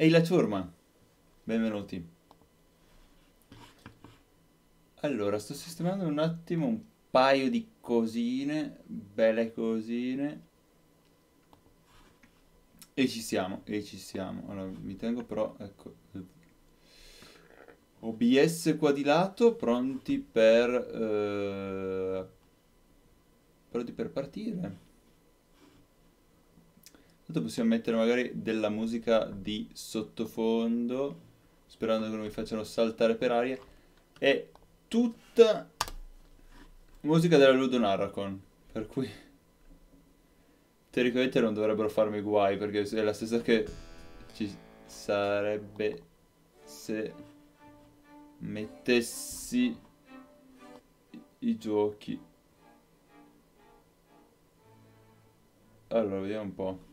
Ehi la ciurma, benvenuti. Allora, sto sistemando un attimo un paio di cosine, belle cosine. E ci siamo, e ci siamo. Allora, mi tengo però, ecco, OBS qua di lato, pronti per... eh, pronti per partire. Tanto possiamo mettere magari della musica di sottofondo, sperando che non mi facciano saltare per aria. E tutta musica della Ludo Narracon, per cui teoricamente non dovrebbero farmi guai, perché è la stessa che ci sarebbe se mettessi i giochi. Allora, vediamo un po'.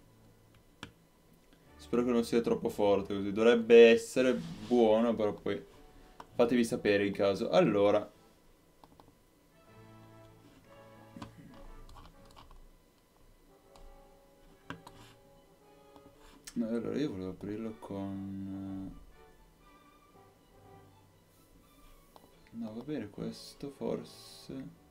Spero che non sia troppo forte così. Dovrebbe essere buono, però poi fatevi sapere in caso. Allora. Allora, io volevo aprirlo con... No, va bene, questo forse...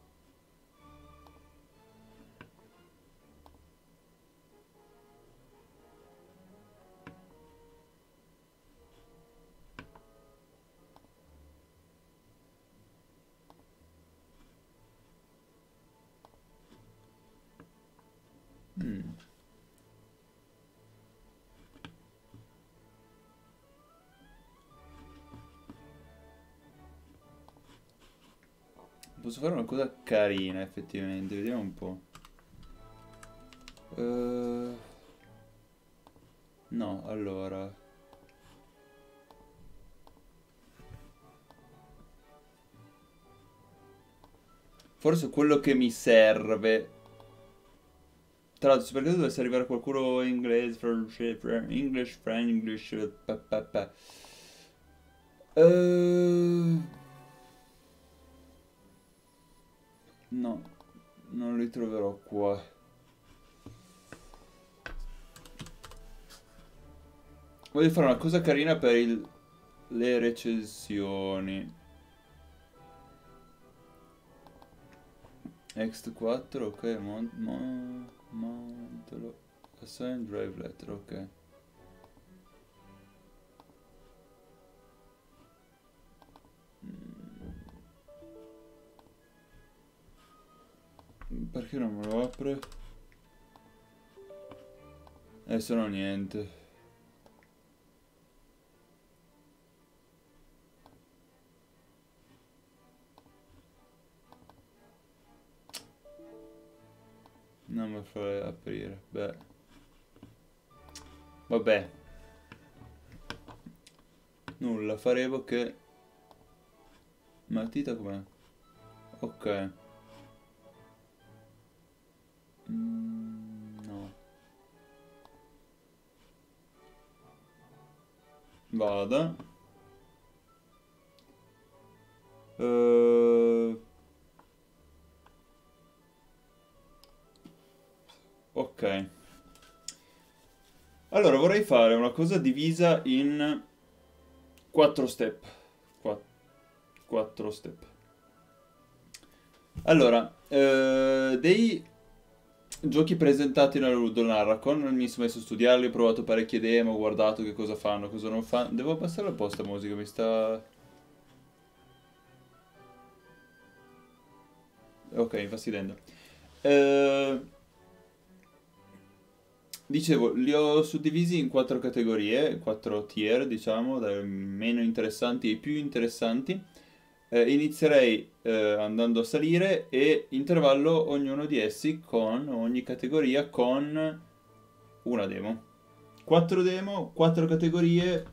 Posso fare una cosa carina effettivamente, vediamo un po'. Uh, no, allora. Forse quello che mi serve tra l'altro, perché dovesse arrivare qualcuno in inglese, English, French, English, pa, pa, pa. Uh, no, non li troverò qua. Voglio fare una cosa carina per il, le recensioni. Next 4, ok, mon, mon modulo assign drive letter ok perché non me lo apre adesso non ho niente Non mi farei aprire. Beh. Vabbè. Nulla, faremo che... Matita com'è? Ok. Mm, no. Vada. Uh... Ok. Allora, vorrei fare una cosa divisa in quattro step. Qua quattro step. Allora, eh, dei giochi presentati nella Ludonarracon, non mi sono messo a studiarli, ho provato parecchie demo, ho guardato che cosa fanno, cosa non fanno. Devo abbassare la posta musica, mi sta... Ok, infastidendo. Eh... Dicevo, li ho suddivisi in quattro categorie, quattro tier, diciamo, dai meno interessanti ai più interessanti. Eh, inizierei eh, andando a salire e intervallo ognuno di essi con ogni categoria con una demo. Quattro demo, quattro categorie.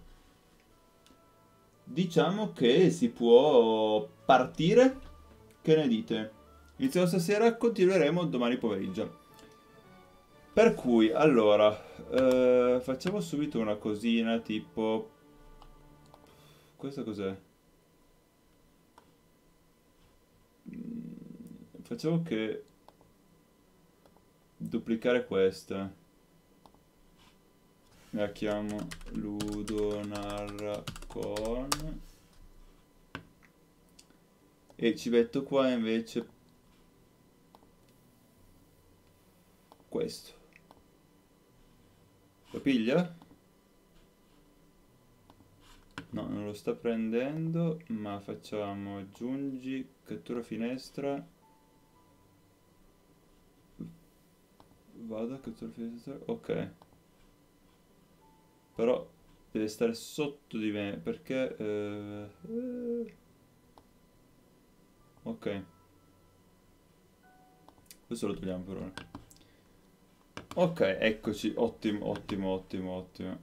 Diciamo che si può partire. Che ne dite? Iniziamo stasera, continueremo domani pomeriggio. Per cui, allora, eh, facciamo subito una cosina tipo... Questo cos'è? Facciamo che... Duplicare questa. la chiamo ludonarracon e ci metto qua invece questo lo piglia? no non lo sta prendendo ma facciamo aggiungi cattura finestra vado cattura finestra ok. Però deve stare sotto di me perché eh, ok. Questo lo togliamo per ora. Ok eccoci. Ottimo ottimo ottimo ottimo.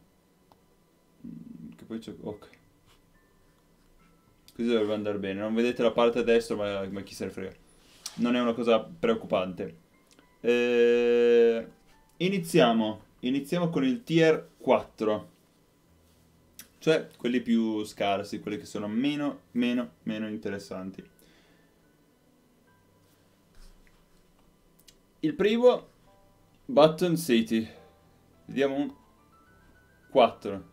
Mm, che poi c'è ok. Così dovrebbe andare bene. Non vedete la parte a destra ma, ma chi se ne frega. Non è una cosa preoccupante eh, iniziamo iniziamo con il tier 4 cioè quelli più scarsi quelli che sono meno meno meno interessanti. Il primo Button City. Vediamo un 4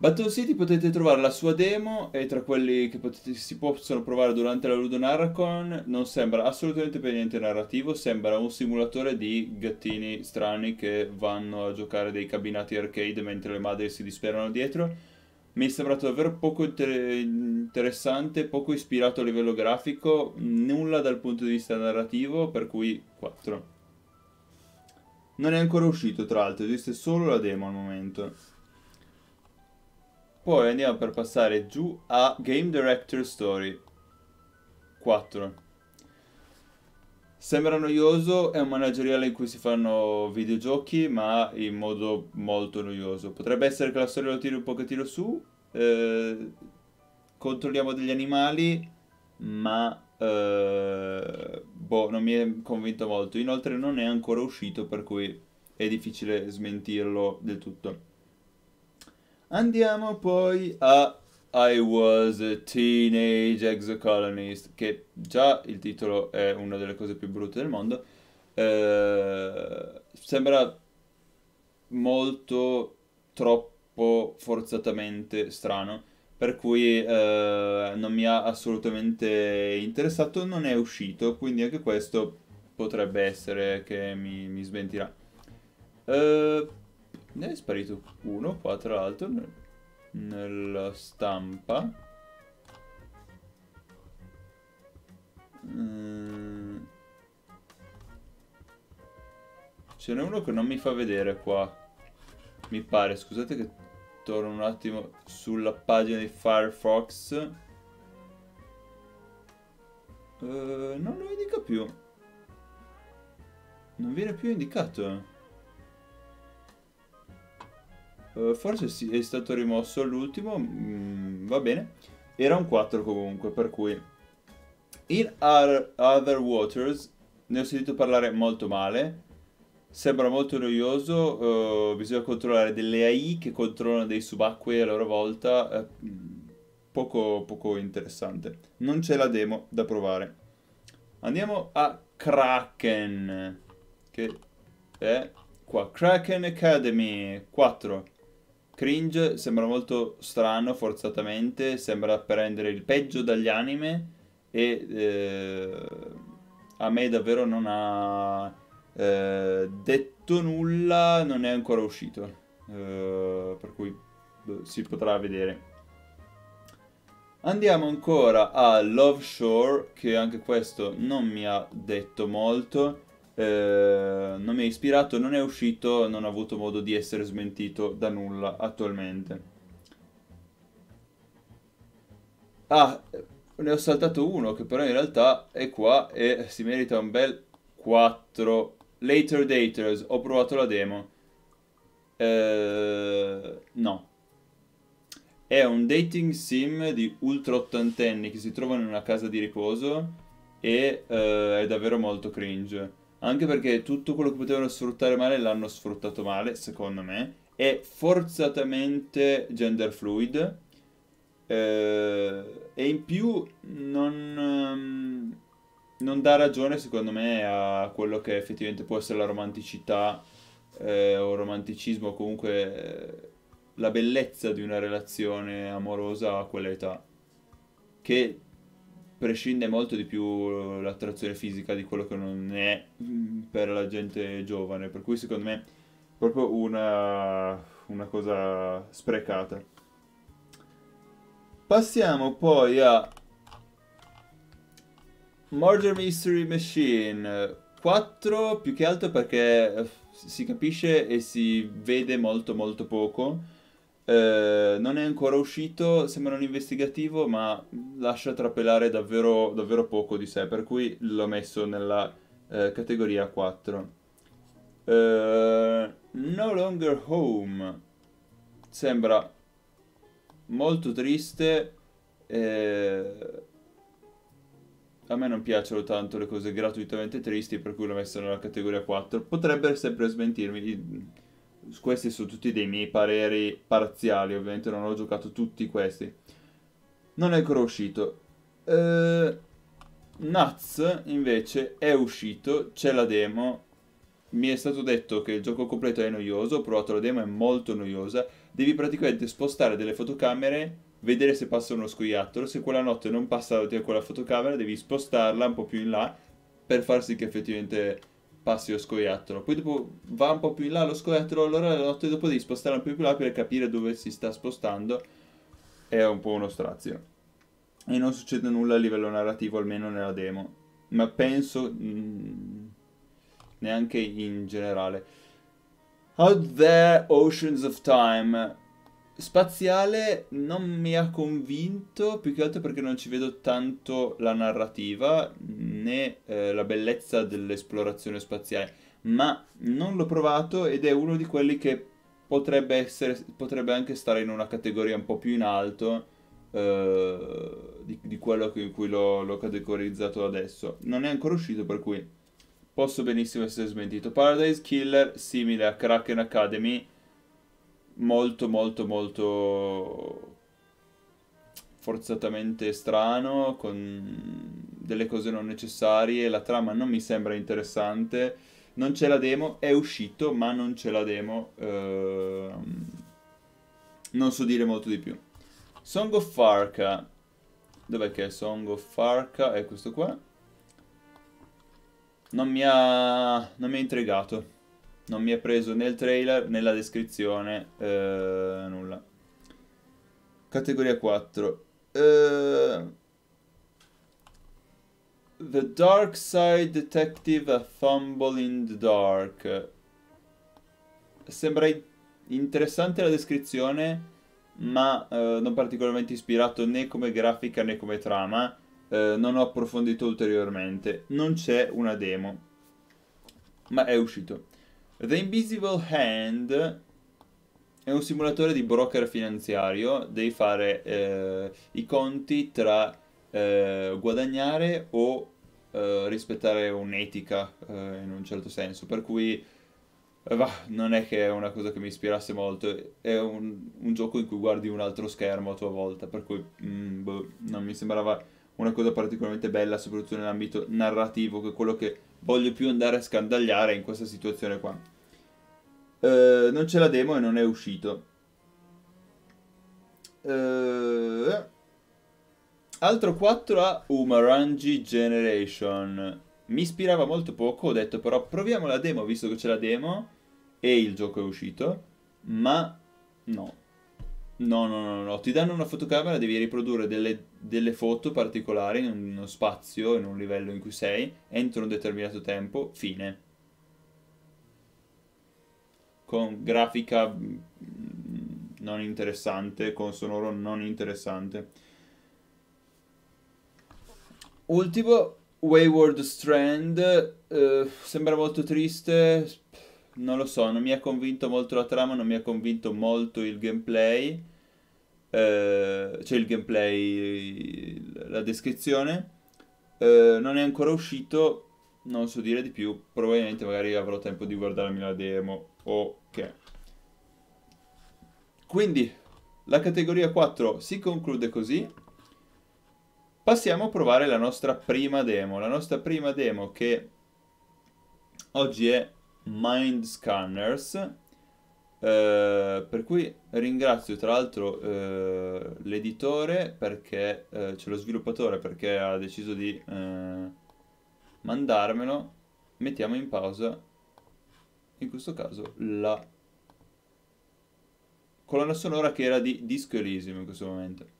Battle City potete trovare la sua demo e tra quelli che potete, si possono provare durante la Ludo Narracon non sembra assolutamente per niente narrativo, sembra un simulatore di gattini strani che vanno a giocare dei cabinati arcade mentre le madri si disperano dietro. Mi è sembrato davvero poco inter interessante, poco ispirato a livello grafico, nulla dal punto di vista narrativo, per cui 4. Non è ancora uscito tra l'altro, esiste solo la demo al momento. Poi andiamo per passare giù a Game Director Story 4. Sembra noioso, è un manageriale in cui si fanno videogiochi, ma in modo molto noioso. Potrebbe essere che la storia lo tiri un pochettino su. Eh, controlliamo degli animali, ma eh, boh, non mi è convinto molto. Inoltre non è ancora uscito, per cui è difficile smentirlo del tutto. Andiamo poi a I Was a Teenage Exocolonist, che già il titolo è una delle cose più brutte del mondo. Eh, sembra molto troppo forzatamente strano, per cui eh, non mi ha assolutamente interessato, non è uscito, quindi anche questo potrebbe essere che mi, mi smentirà. Eh, ne è sparito uno qua tra l'altro nella stampa. Mm. Ce n'è uno che non mi fa vedere qua. Mi pare, scusate che torno un attimo sulla pagina di Firefox. Uh, non lo indica più. Non viene più indicato. Uh, forse sì, è stato rimosso all'ultimo, mm, va bene. Era un 4 comunque, per cui... In Other Waters ne ho sentito parlare molto male. Sembra molto noioso, uh, bisogna controllare delle AI che controllano dei subacquei a loro volta. Uh, poco, poco interessante. Non c'è la demo da provare. Andiamo a Kraken, che è qua. Kraken Academy 4. Cringe sembra molto strano, forzatamente, sembra prendere il peggio dagli anime e eh, a me davvero non ha eh, detto nulla, non è ancora uscito, eh, per cui si potrà vedere. Andiamo ancora a Love Shore, che anche questo non mi ha detto molto. Eh, non mi ha ispirato, non è uscito, non ha avuto modo di essere smentito da nulla attualmente. Ah, ne ho saltato uno che però in realtà è qua e si merita un bel 4. Later Daters, ho provato la demo. Eh, no. È un dating sim di ultra ottantenni che si trovano in una casa di riposo e eh, è davvero molto cringe. Anche perché tutto quello che potevano sfruttare male l'hanno sfruttato male, secondo me. È forzatamente gender fluid. Eh, e in più non, um, non dà ragione, secondo me, a quello che effettivamente può essere la romanticità eh, o romanticismo, comunque eh, la bellezza di una relazione amorosa a quell'età, che prescinde molto di più l'attrazione fisica di quello che non è mm, per la gente giovane, per cui secondo me è proprio una, una cosa sprecata. Passiamo poi a Murder Mystery Machine 4 più che altro perché eh, si capisce e si vede molto molto poco eh, non è ancora uscito, sembra un investigativo, ma lascia trapelare davvero, davvero poco di sé, per cui l'ho messo nella eh, categoria 4. Eh, no Longer Home sembra molto triste. A me non piacciono tanto le cose gratuitamente tristi, per cui l'ho messo nella categoria 4. Potrebbe sempre smentirmi questi sono tutti dei miei pareri parziali, ovviamente non ho giocato tutti questi. Non è ancora uscito. Uh, Nuts invece è uscito, c'è la demo. Mi è stato detto che il gioco completo è noioso, ho provato la demo, è molto noiosa. Devi praticamente spostare delle fotocamere, vedere se passa uno scoiattolo. Se quella notte non passa davanti a quella fotocamera, devi spostarla un po' più in là per far sì che effettivamente passi lo scoiattolo. Poi dopo va un po' più in là lo scoiattolo, allora la notte dopo devi spostare un po' più in là per capire dove si sta spostando. È un po' uno strazio. E non succede nulla a livello narrativo, almeno nella demo. Ma penso mh, mm, neanche in generale. Out there, Oceans of Time Spaziale non mi ha convinto, più che altro perché non ci vedo tanto la narrativa né eh, la bellezza dell'esplorazione spaziale, ma non l'ho provato ed è uno di quelli che potrebbe, essere, potrebbe anche stare in una categoria un po' più in alto eh, di, di, quello in cui l'ho, l'ho categorizzato adesso. Non è ancora uscito, per cui posso benissimo essere smentito. Paradise Killer, simile a Kraken Academy molto molto molto forzatamente strano, con delle cose non necessarie, la trama non mi sembra interessante, non c'è la demo, è uscito ma non c'è la demo, ehm, non so dire molto di più. Song of Farca, dov'è che è Song of Farca? È questo qua. Non mi ha, non mi ha intrigato non mi ha preso nel trailer, nella descrizione, eh, nulla. Categoria 4. Uh, eh, the Dark Side Detective A Fumble in the Dark. Sembra interessante la descrizione, ma uh, non particolarmente ispirato né come grafica né come trama. Uh, non ho approfondito ulteriormente. Non c'è una demo, ma è uscito. The Invisible Hand è un simulatore di broker finanziario, devi fare eh, i conti tra eh, guadagnare o eh, rispettare un'etica eh, in un certo senso, per cui eh, bah, non è che è una cosa che mi ispirasse molto, è un, un, gioco in cui guardi un altro schermo a tua volta, per cui mm, boh, non mi sembrava una cosa particolarmente bella, soprattutto nell'ambito narrativo, che quello che voglio più andare a scandagliare in questa situazione qua. Uh, non c'è la demo e non è uscito. Uh, altro 4 a Umarangi Generation. Mi ispirava molto poco, ho detto però proviamo la demo visto che c'è la demo e il gioco è uscito, ma no. No, no, no, no, ti danno una fotocamera, devi riprodurre delle, delle foto particolari in uno spazio, in un livello in cui sei, entro un determinato tempo, fine con grafica mm, non interessante, con sonoro non interessante. Ultimo, Wayward Strand, eh, sembra molto triste, non lo so, non mi ha convinto molto la trama, non mi ha convinto molto il gameplay, eh, cioè il gameplay, la descrizione, eh, non è ancora uscito, non so dire di più, probabilmente magari avrò tempo di guardarmi la demo Ok. Quindi la categoria 4 si conclude così. Passiamo a provare la nostra prima demo. La nostra prima demo che oggi è Mind Scanners, eh, per cui ringrazio tra l'altro eh, l'editore perché, eh, cioè lo sviluppatore perché ha deciso di eh, mandarmelo. Mettiamo in pausa, in questo caso, la colonna sonora che era di Disco Elysium in questo momento.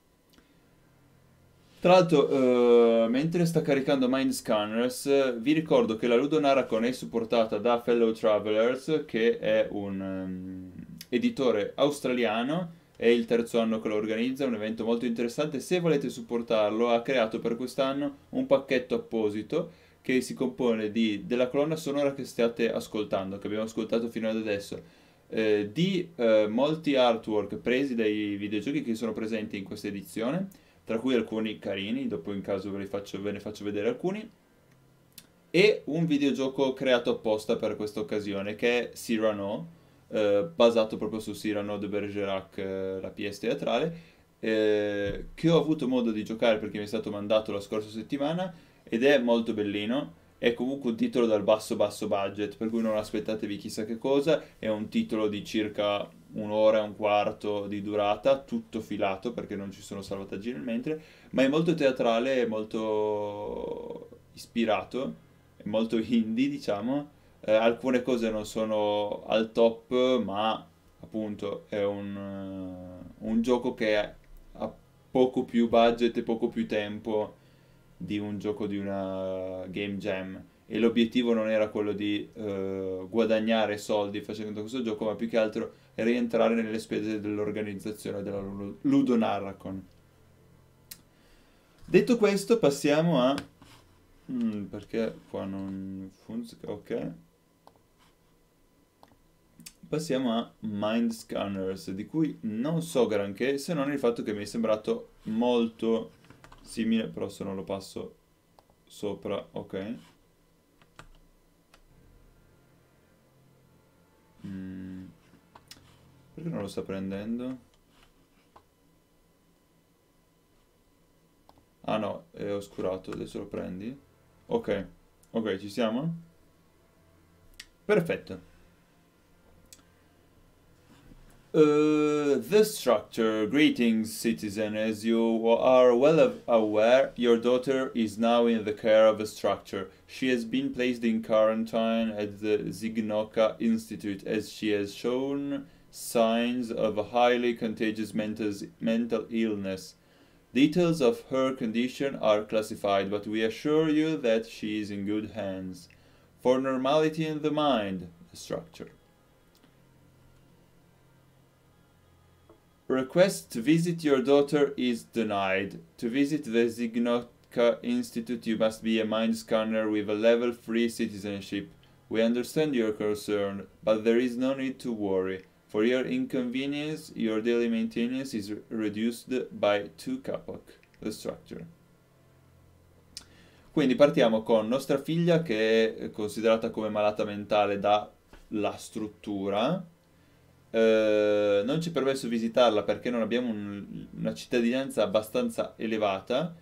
Tra l'altro, uh, mentre sta caricando Mind Scanners, vi ricordo che la Ludo Narracon è supportata da Fellow Travelers, che è un um, editore australiano, è il terzo anno che lo organizza, è un evento molto interessante. Se volete supportarlo, ha creato per quest'anno un pacchetto apposito che si compone di, della colonna sonora che state ascoltando, che abbiamo ascoltato fino ad adesso, eh, di eh, molti artwork presi dai videogiochi che sono presenti in questa edizione tra cui alcuni carini, dopo in caso ve, faccio, ve ne faccio vedere alcuni, e un videogioco creato apposta per questa occasione che è Cyrano, eh, basato proprio su Cyrano de Bergerac, eh, la PS teatrale, eh, che ho avuto modo di giocare perché mi è stato mandato la scorsa settimana ed è molto bellino. È comunque un titolo dal basso basso budget, per cui non aspettatevi chissà che cosa, è un titolo di circa un'ora e un quarto di durata, tutto filato perché non ci sono salvataggi nel mentre, ma è molto teatrale, è molto ispirato, è molto indie diciamo, eh, alcune cose non sono al top, ma appunto è un, uh, un gioco che ha poco più budget e poco più tempo di un gioco di una game jam. E l'obiettivo non era quello di uh, guadagnare soldi facendo questo gioco, ma più che altro rientrare nelle spese dell'organizzazione della Ludo Narracon. Detto questo, passiamo a... Mm, perché qua non funziona? Ok. Passiamo a Mind Scanners, di cui non so granché, se non il fatto che mi è sembrato molto simile, però se non lo passo sopra, ok. Mm. Perché non lo sta prendendo? Ah no, è oscurato, adesso lo prendi? Ok, ok, ci siamo? Perfetto. Uh, the structure. Greetings, citizen. As you are well aware, your daughter is now in the care of a structure. She has been placed in quarantine at the Zignoka Institute as she has shown signs of a highly contagious mental, illness. Details of her condition are classified, but we assure you that she is in good hands. For normality in the mind, structure. Request to visit your daughter is denied. To visit the Zignotka Institute, you must be a mind scanner with a level 3 citizenship. We understand your concern, but there is no need to worry. For your inconvenience, your daily maintenance is reduced by 2 capoc, the structure. Quindi partiamo con nostra figlia che è considerata come malata mentale dalla struttura. Eh, non ci è permesso visitarla perché non abbiamo un, una cittadinanza abbastanza elevata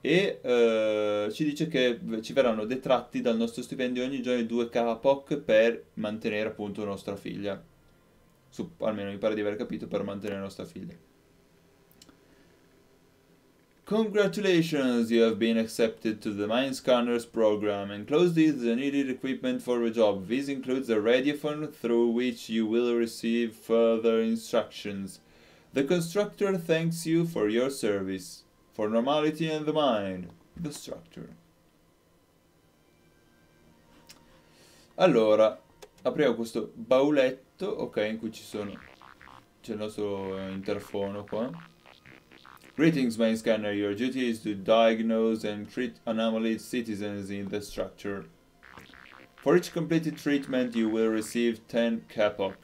e eh, ci dice che ci verranno detratti dal nostro stipendio ogni giorno 2 capoc per mantenere appunto nostra figlia. Su, almeno mi pare di aver capito, per mantenere nostra figlia. Congratulations, you have been accepted to the Mind Scanners program. Enclosed is the needed equipment for the job. This includes a radiophone through which you will receive further instructions. The constructor thanks you for your service. For normality and the mind, the structure. Allora, apriamo questo bauletto ok, in cui ci sono... c'è il nostro interfono qua. Greetings, main scanner. Your duty is to diagnose and treat anomalous citizens in the structure. For each completed treatment, you will receive 10 capoc.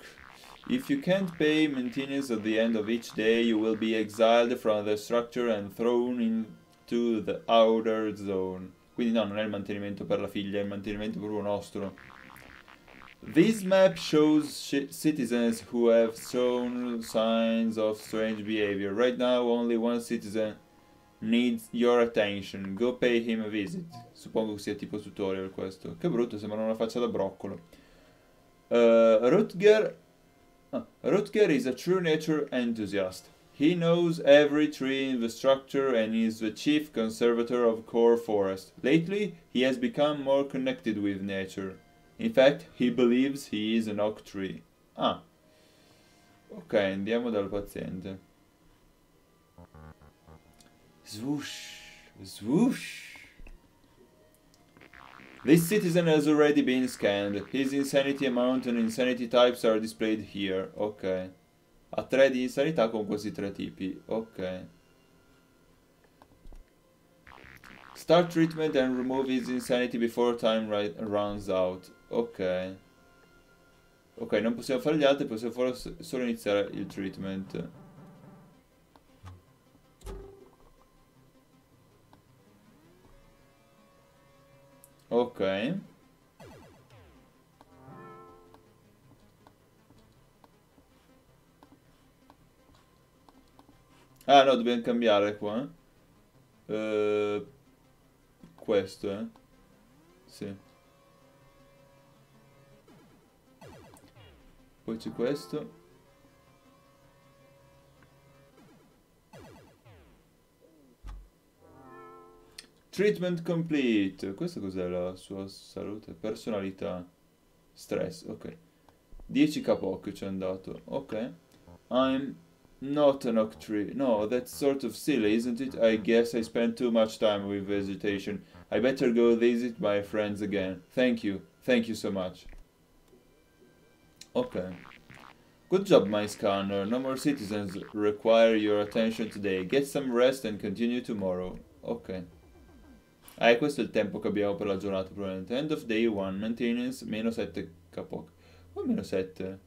If you can't pay maintenance at the end of each day, you will be exiled from the structure and thrown into the outer zone. Quindi no, non è il mantenimento per la figlia, è il mantenimento proprio nostro. This map shows citizens who have shown signs of strange behavior. Right now, only one citizen needs your attention. Go pay him a visit. Suppongo sia tipo tutorial questo. Che brutto, sembra una faccia da broccolo. Uh, Rutger, uh, Rutger is a true nature enthusiast. He knows every tree in the structure and is the chief conservator of Core Forest. Lately, he has become more connected with nature. In fact, he believes he is an oak tree. Ah. Ok, andiamo dal paziente. Swoosh. Swoosh. This citizen has already been scanned. His insanity amount and insanity types are displayed here. Ok. Ha 3 di insanità con questi tre tipi. Ok. Start treatment and remove his insanity before time runs out. Ok. Ok, non possiamo fare gli altri, possiamo solo iniziare il treatment. Ok. Ah no, dobbiamo cambiare qua. Uh, questo, eh. Sì. Poi c'è questo. Treatment complete. Questa cos'è la sua salute? Personalità. Stress, ok. 10 capoc ci è andato. Ok. I'm not an oak tree. No, that's sort of silly, isn't it? I guess I spent too much time with vegetation. I better go visit my friends again. Thank you. Thank you so much. Ok. Good job, my scanner. No more citizens require your attention today. Get some rest and continue tomorrow. Ok. Eh, questo è il tempo che abbiamo per la giornata, probabilmente. End of day 1, maintenance, meno 7 capoc. O meno 7?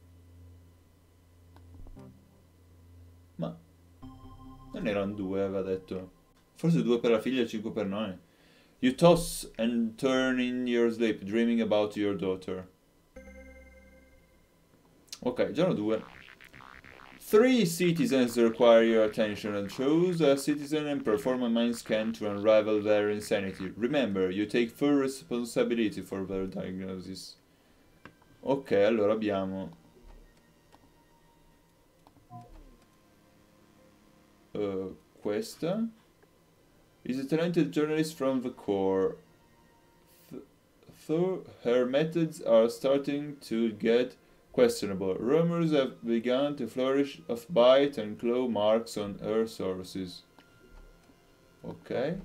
Ma... Non erano 2, aveva detto. Forse 2 per la figlia e 5 per noi. You toss and turn in your sleep, dreaming about your daughter. Ok, giorno 2. Three citizens require your attention and choose a citizen and perform a mind scan to unravel their insanity. Remember, you take full responsibility for their diagnosis. Ok, allora abbiamo... Uh, questa. Is a talented journalist from the core. Th her methods are starting to get questionable. Rumors have begun to flourish of bite and claw marks on her surfaces. Ok.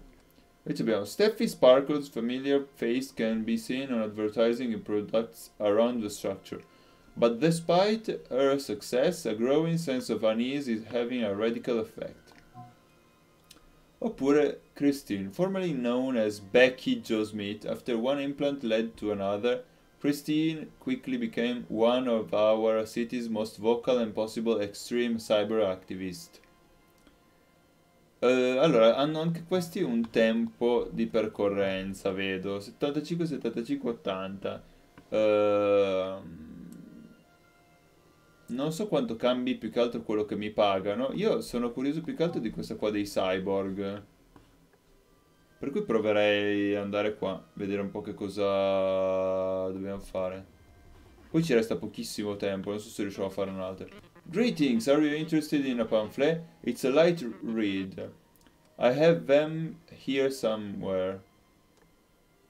Invece abbiamo Steffi Sparkle's familiar face can be seen on advertising in products around the structure. But despite her success, a growing sense of unease is having a radical effect. Oh, Oppure Christine, formerly known as Becky Joe Smith, after one implant led to another, Christine quickly became one of our city's most vocal and possible extreme cyber activist. Uh, allora, hanno anche questi un tempo di percorrenza, vedo, 75, 75, 80. Uh, non so quanto cambi più che altro quello che mi pagano. Io sono curioso più che altro di questa qua dei cyborg. Per cui proverei ad andare qua, vedere un po' che cosa dobbiamo fare. Poi ci resta pochissimo tempo, non so se riusciamo a fare un'altra. Greetings, are you interested in a pamphlet? It's a light read. I have them here somewhere.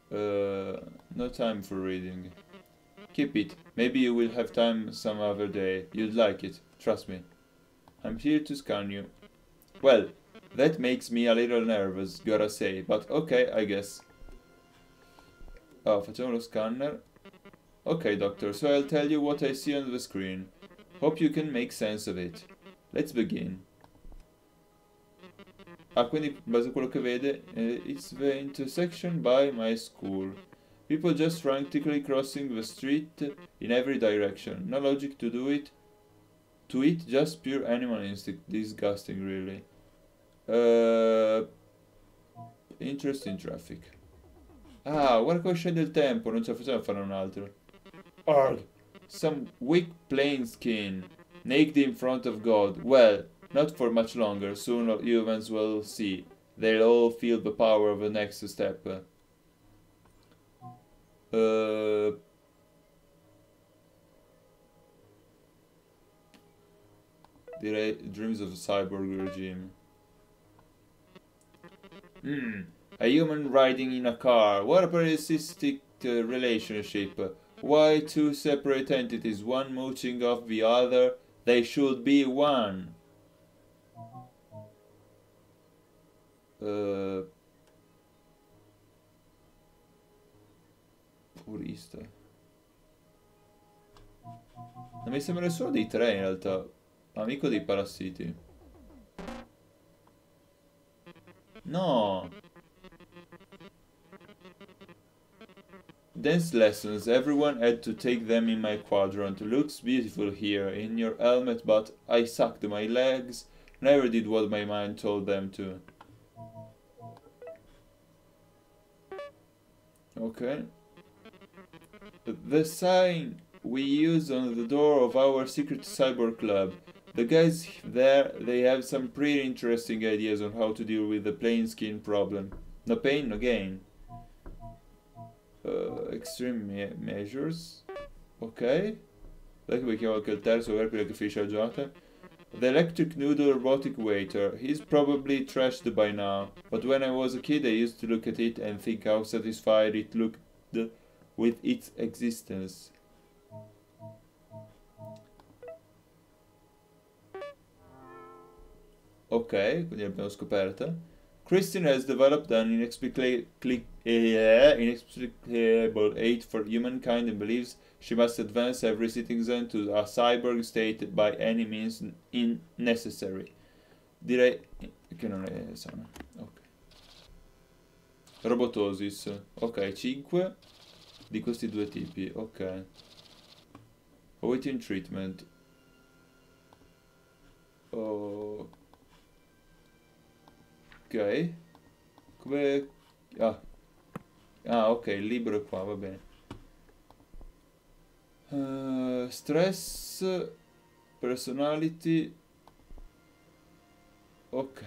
Uh, no time for reading. Keep it. Maybe you will have time some other day. You'd like it. Trust me. I'm here to scan you. Well, That makes me a little nervous, gotta say, but ok, I guess. Oh, facciamo lo scanner. Ok, doctor, so I'll tell you what I see on the screen. Hope you can make sense of it. Let's begin. Ah, quindi in base a quello che vede, uh, it's the intersection by my school. People just frantically crossing the street in every direction. No logic to do it. To it, just pure animal instinct. Disgusting, really. Uh, interesting traffic. Ah, guarda cosa scende il tempo, non c'è bisogno di fare un altro. Arg! Some weak plain skin, naked in front of God. Well, not for much longer, soon humans will see. They'll all feel the power of the next step. Eh, uh, the dreams of a cyborg regime. Hmm. A human riding in a car. What a parasitic uh, relationship. Why two separate entities, one mooching off the other? They should be one. Uh, purista. Non mi sembra solo dei tre in realtà. Amico dei parassiti. No. Dance lessons. Everyone had to take them in my quadrant. Looks beautiful here in your helmet, but I sucked my legs. Never did what my mind told them to. Okay. The sign we use on the door of our secret cyber club. The guys there, they have some pretty interesting ideas on how to deal with the plain skin problem. No pain, no gain. Uh, extreme me measures. Ok. Becchiamo anche il terzo per quello che finisce la. The electric noodle robotic waiter. He's probably trashed by now. But when I was a kid I used to look at it and think how satisfied it looked with its existence. Ok, quindi l'abbiamo scoperta. Christian has developed an inexplicable hate for humankind and believes she must advance every citizen to a cyborg state by any means necessary. Direi che non è sana. Ok. Robotosis. Ok, 5 di questi due tipi. Ok. Awaiting treatment. Ok. Ok. Come... Ah. Ah, ok, il libro è qua, va bene. Uh, stress, personality. Ok.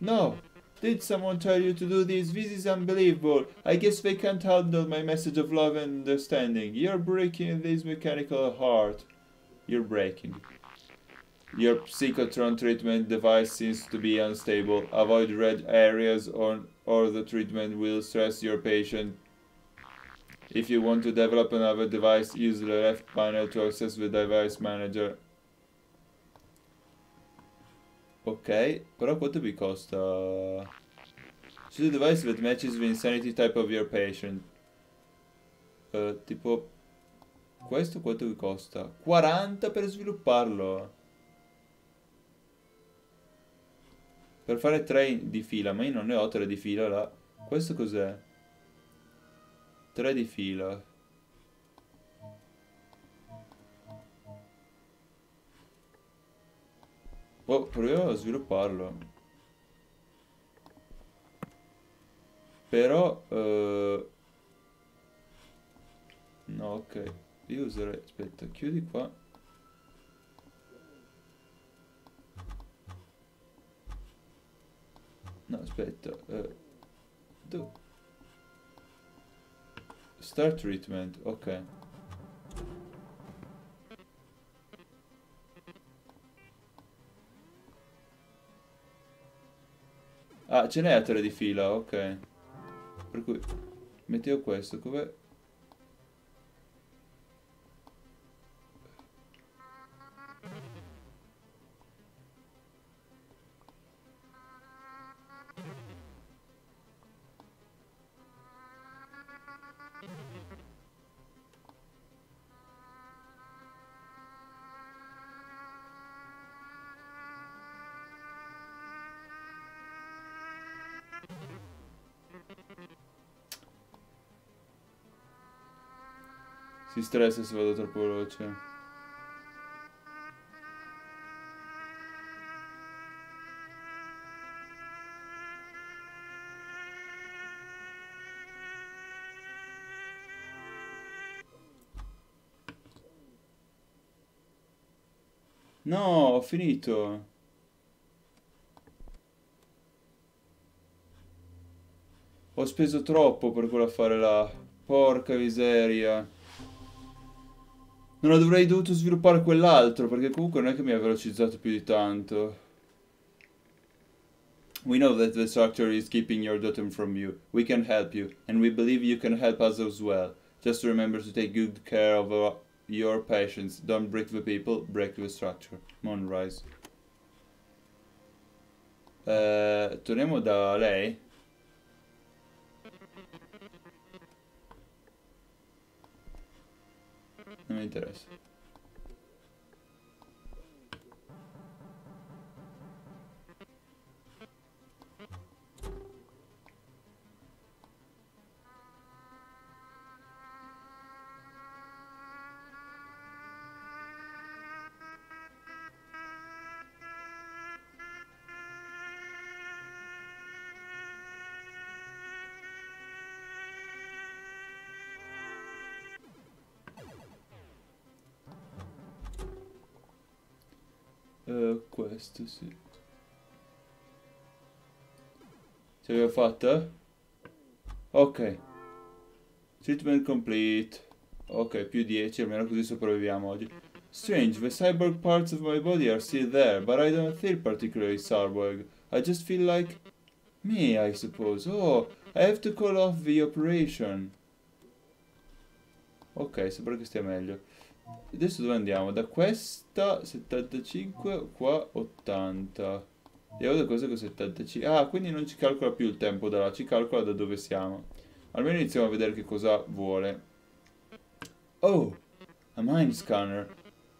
No! Did someone tell you to do this? This is unbelievable. I guess they can't handle my message of love and understanding. You're breaking this mechanical heart. You're breaking. Your psychotron treatment device seems to be unstable. Avoid red areas or, or the treatment will stress your patient. If you want to develop another device, use the left panel to access the device manager. Ok, però quanto vi costa? Choose a device that matches the insanity type of your patient. Uh, tipo questo quanto vi costa? 40 per svilupparlo. Per fare 3 di fila, ma io non ne ho 3 di fila là. Questo cos'è? 3 di fila. Oh, proviamo a svilupparlo. Però... Uh... No, ok. Io userei... Aspetta, chiudi qua. No, aspetta. Uh. Start treatment, ok. Ah, ce n'è a di fila, ok. Per cui mettiamo questo, com'è? Si stressa se vado troppo veloce. No, ho finito. Ho speso troppo per quell'affare là. Porca miseria. Non avrei dovuto sviluppare quell'altro, perché comunque non è che mi ha velocizzato più di tanto. We know that the structure is keeping your totem from you. We can help you, and we believe you can help us as well. Just remember to take good care of uh, your patients. Don't break the people, break the structure. Moonrise. Uh, torniamo da lei. Non mi questo sì. Ce l'abbiamo fatta? Ok. Treatment complete. Ok, più 10, almeno così sopravviviamo oggi. Strange, the cyborg parts of my body are still there, but I don't feel particularly cyborg. I just feel like me, I suppose. Oh, I have to call off the operation. Ok, sembra che stia meglio. Adesso dove andiamo? Da questa 75, qua 80. Vediamo da questa che 75. Ah, quindi non ci calcola più il tempo da là, ci calcola da dove siamo. Almeno iniziamo a vedere che cosa vuole. Oh, a mind scanner.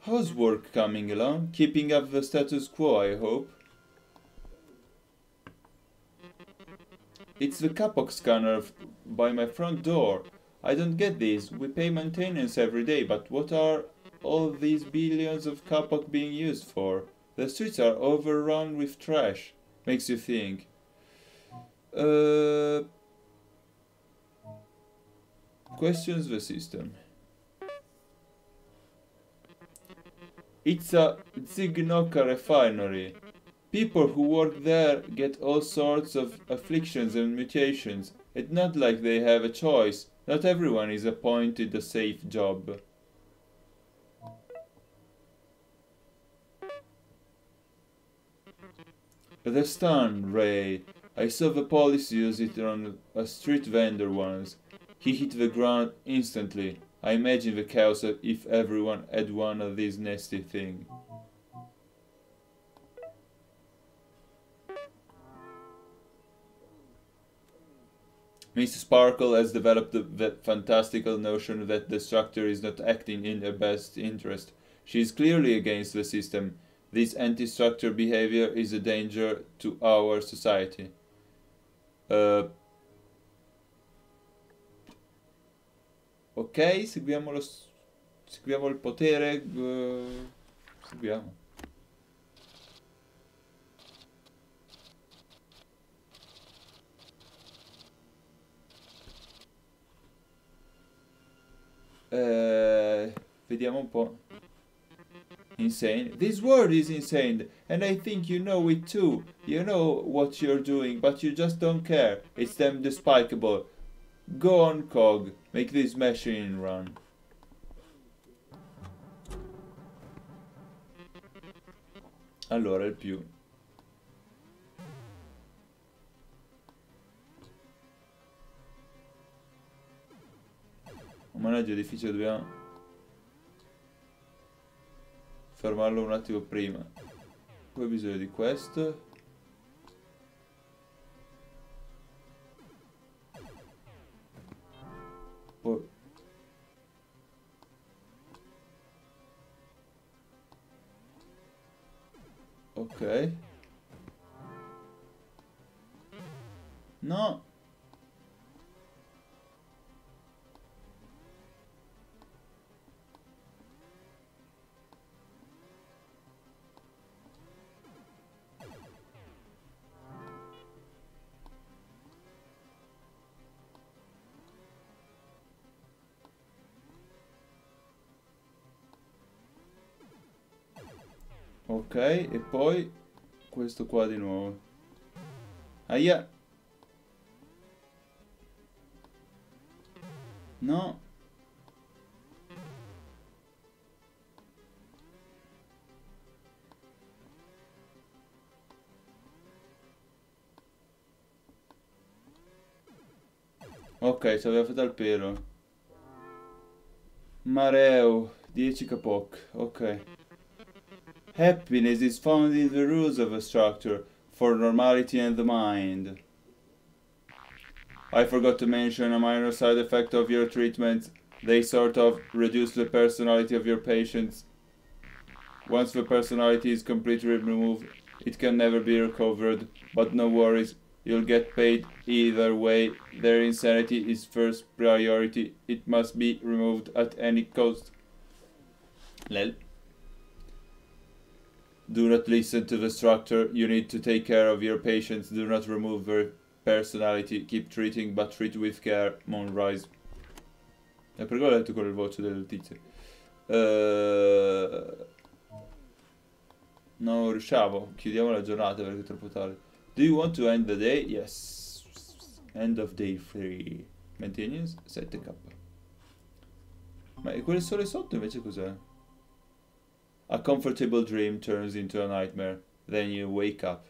How's work coming along? Keeping up the status quo, I hope. It's the Capoc scanner by my front door. I don't get this. We pay maintenance every day, but what are all these billions of Capoc being used for? The streets are overrun with trash. Makes you think. Uh, questions the system. It's a Zignoka refinery. People who work there get all sorts of afflictions and mutations. It's not like they have a choice. Not everyone is appointed a safe job. The stun ray. I saw the police use it on a street vendor once. He hit the ground instantly. I imagine the chaos if everyone had one of these nasty things. Mr. Sparkle has developed the fantastical notion that the structure is not acting in her best interest. She is clearly against the system. This anti-structure behavior is a danger to our society. Uh, ok, seguiamo, lo, seguiamo il potere. Uh, seguiamo. Uh, vediamo un po'. Insane. This world is insane, and I think you know it too. You know what you're doing, but you just don't care. It's damn despicable. Go on, Cog. Make this machine run. Allora, il più. Un maneggio difficile, dobbiamo fermarlo un attimo prima. Poi ho bisogno di questo. Poi... Ok. No. Ok, e poi questo qua di nuovo. Aia! No. Ok, ci aveva fatto il pelo. Mareo, 10 capoc. Ok. Happiness is found in the rules of a structure for normality and the mind. I forgot to mention a minor side effect of your treatment. They sort of reduce the personality of your patients. Once the personality is completely removed, it can never be recovered. But no worries, You'll get paid either way. Their insanity is first priority. It must be removed at any cost. Lel. Do not listen to the structure. You need to take care of your patients. Do not remove their personality. Keep treating, but treat with care. Moonrise. E per quello ho letto con il voce del tizio. Uh, non riusciamo. Chiudiamo la giornata perché è troppo tardi. Do you want to end the day? Yes. End of day 3. Maintenance 7k. Ma e quel sole sotto invece cos'è? A comfortable dream turns into a nightmare. Then you wake up.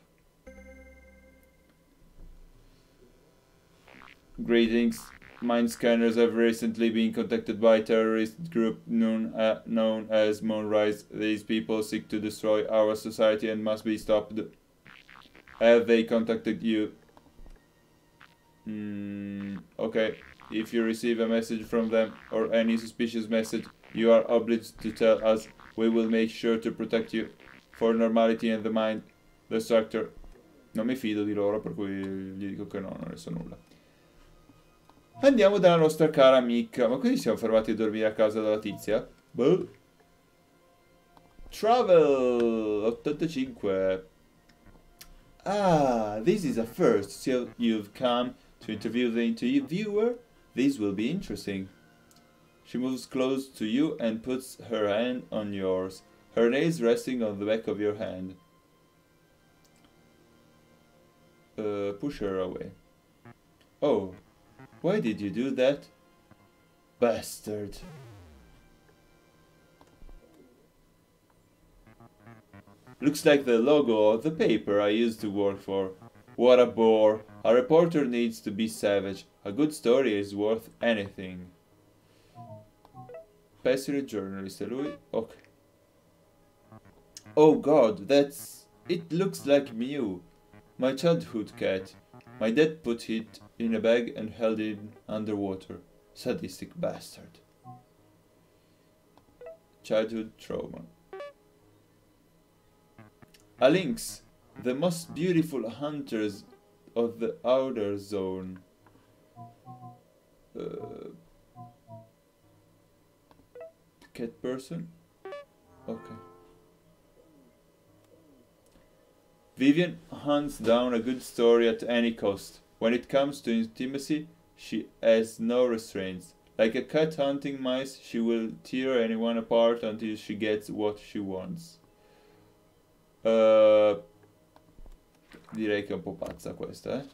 Greetings. Mind scanners have recently been contacted by a terrorist group known, uh, known as Moonrise. These people seek to destroy our society and must be stopped. Have they contacted you? Mm, okay. If you receive a message from them or any suspicious message, you are obliged to tell us. We will make sure to protect you. For normality and the mind, the structure. Non mi fido di loro, per cui gli dico che no, non ne so nulla. Andiamo dalla nostra cara amica. Ma quindi siamo fermati a dormire a casa della tizia? Boh. Travel 85. Ah, this is a first. So you've come to interview the interviewer? This will be interesting. She moves close to you and puts her hand on yours, her nails resting on the back of your hand. Uh, push her away. Oh, why did you do that? Bastard. Looks like the logo of the paper I used to work for. What a bore. A reporter needs to be savage. A good story is worth anything. Passionate journalist, lui? Okay. Oh god, that's... It looks like Mew. My childhood cat. My dad put it in a bag and held it underwater. Sadistic bastard. Childhood trauma. A lynx, the most beautiful hunters of the outer zone. Uh, cat person? Okay. Vivian hunts down a good story at any cost. When it comes to intimacy, she has no restraints. Like a cat hunting mice, she will tear anyone apart until she gets what she wants. Uh, direi che è un po' pazza questa, eh.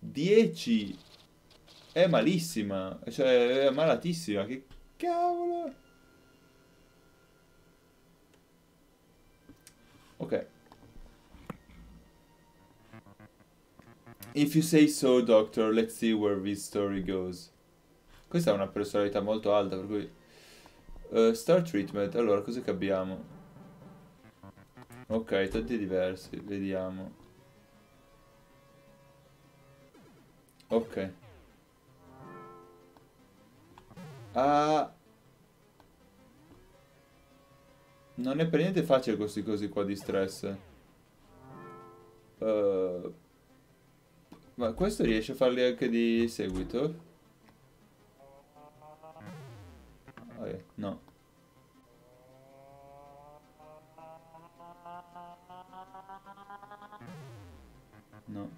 10 è malissima, cioè è malatissima, che cavolo. Ok. If you say so, doctor, let's see where this story goes. Questa è una personalità molto alta, per cui Uh, star treatment, allora cosa che abbiamo? Ok, tanti diversi, vediamo. Ok. Ah. Non è per niente facile questi cosi qua di stress. Uh, ma questo riesce a farli anche di seguito? Okay, no. No.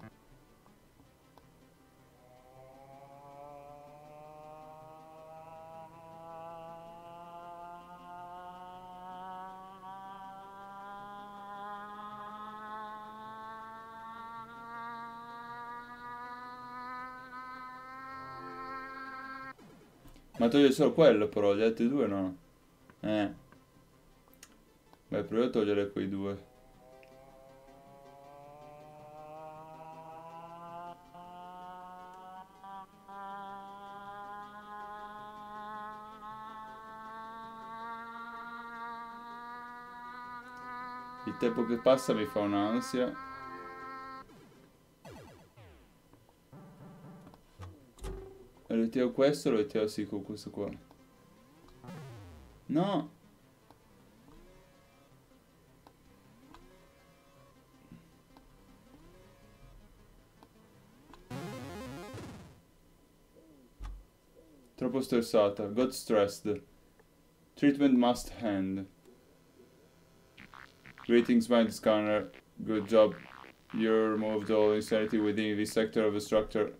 Ma toglie solo quello però, gli altri due no. Eh. Beh, proviamo a togliere quei due. Il tempo che passa mi fa un'ansia. Mettiamo questo, lo mettiamo sì con questo qua. No! Troppo stressata. Got stressed. Treatment must end. Greetings, mind scanner. Good job. You removed all insanity within this sector of the structure.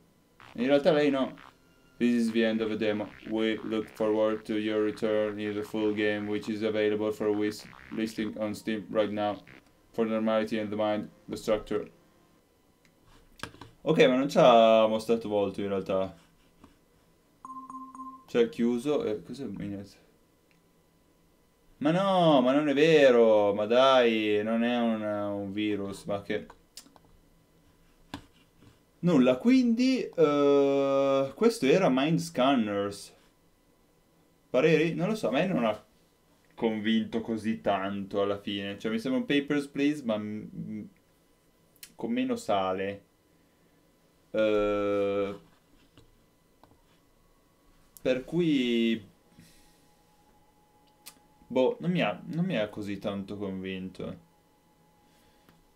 In realtà lei no. This is the end of the demo. We look forward to your return in the full game, which is available for listing on Steam right now. For normality and the mind, the structure. Ok, ma non ci ha mostrato molto in realtà. Cioè, chiuso e... Cos'è Minute? Ma no, ma non è vero, ma dai, non è un, un virus, ma che... Nulla, quindi uh, questo era Mind Scanners. Pareri? Non lo so, a me non ha convinto così tanto alla fine. Cioè mi sembra un Papers, Please, ma con meno sale. Uh, per cui... Boh, non mi, ha, non mi ha così tanto convinto.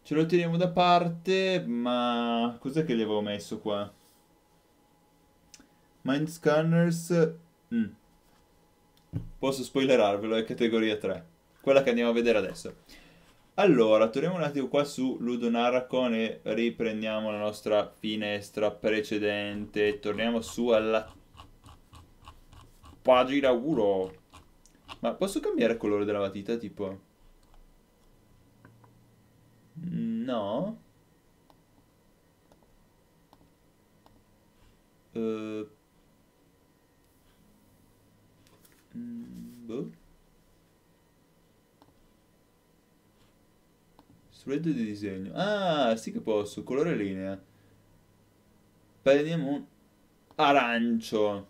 Ce lo teniamo da parte, ma cos'è che gli avevo messo qua? Mind Scanners... Mm. Posso spoilerarvelo, è categoria 3. Quella che andiamo a vedere adesso. Allora, torniamo un attimo qua su Ludo Narracon e riprendiamo la nostra finestra precedente. Torniamo su alla pagina 1. Ma posso cambiare il colore della matita, tipo? No. Uh. Boh. Thread di disegno. Ah, sì che posso. Colore linea. Prendiamo un arancio.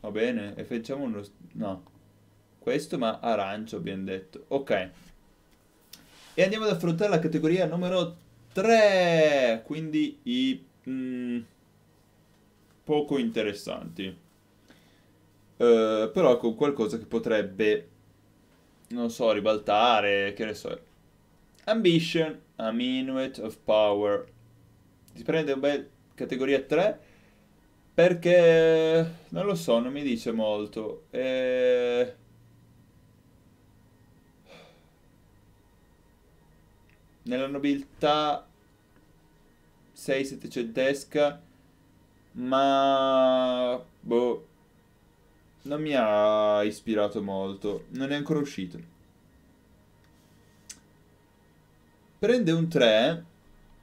Va bene. E facciamo uno... No. Questo ma arancio abbiamo detto. Ok. E andiamo ad affrontare la categoria numero 3, quindi i mm, poco interessanti. Uh, però con qualcosa che potrebbe, non so, ribaltare, che ne so. Ambition, a minuet of power. Si prende un bel categoria 3 perché, non lo so, non mi dice molto. Eh nella nobiltà 6 settecentesca ma boh non mi ha ispirato molto non è ancora uscito prende un 3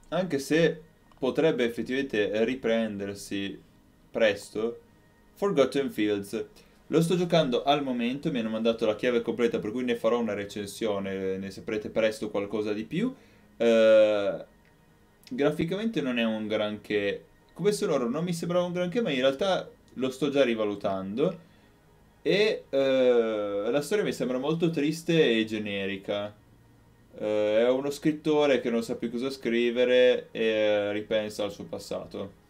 anche se potrebbe effettivamente riprendersi presto Forgotten Fields lo sto giocando al momento, mi hanno mandato la chiave completa per cui ne farò una recensione, ne saprete presto qualcosa di più. Uh, graficamente non è un granché. Come sonoro non mi sembrava un granché, ma in realtà lo sto già rivalutando. E uh, la storia mi sembra molto triste e generica. Uh, è uno scrittore che non sa più cosa scrivere e ripensa al suo passato.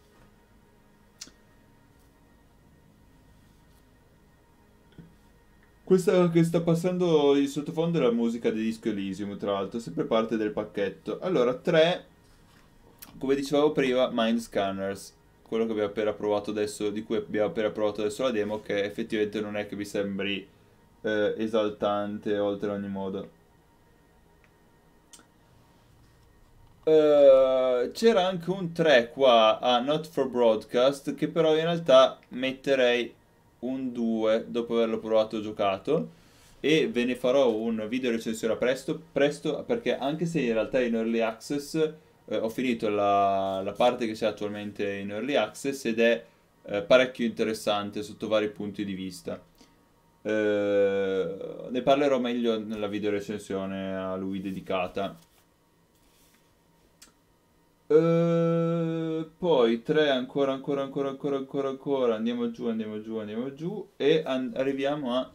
Questa che sta passando in sottofondo è la musica di Disco Elysium, tra l'altro, sempre parte del pacchetto. Allora, 3, come dicevo prima, Mind Scanners, quello che abbiamo appena provato adesso, di cui abbiamo appena provato adesso la demo, che effettivamente non è che vi sembri eh, esaltante oltre ogni modo. Uh, c'era anche un 3 qua a Not for Broadcast che però in realtà metterei un 2 dopo averlo provato e giocato e ve ne farò un video recensione presto, presto perché anche se in realtà è in early access eh, ho finito la, la parte che c'è attualmente in early access ed è eh, parecchio interessante sotto vari punti di vista. Eh, ne parlerò meglio nella video recensione a lui dedicata. Uh, poi 3 ancora ancora ancora ancora ancora ancora. Andiamo giù andiamo giù andiamo giù. E arriviamo a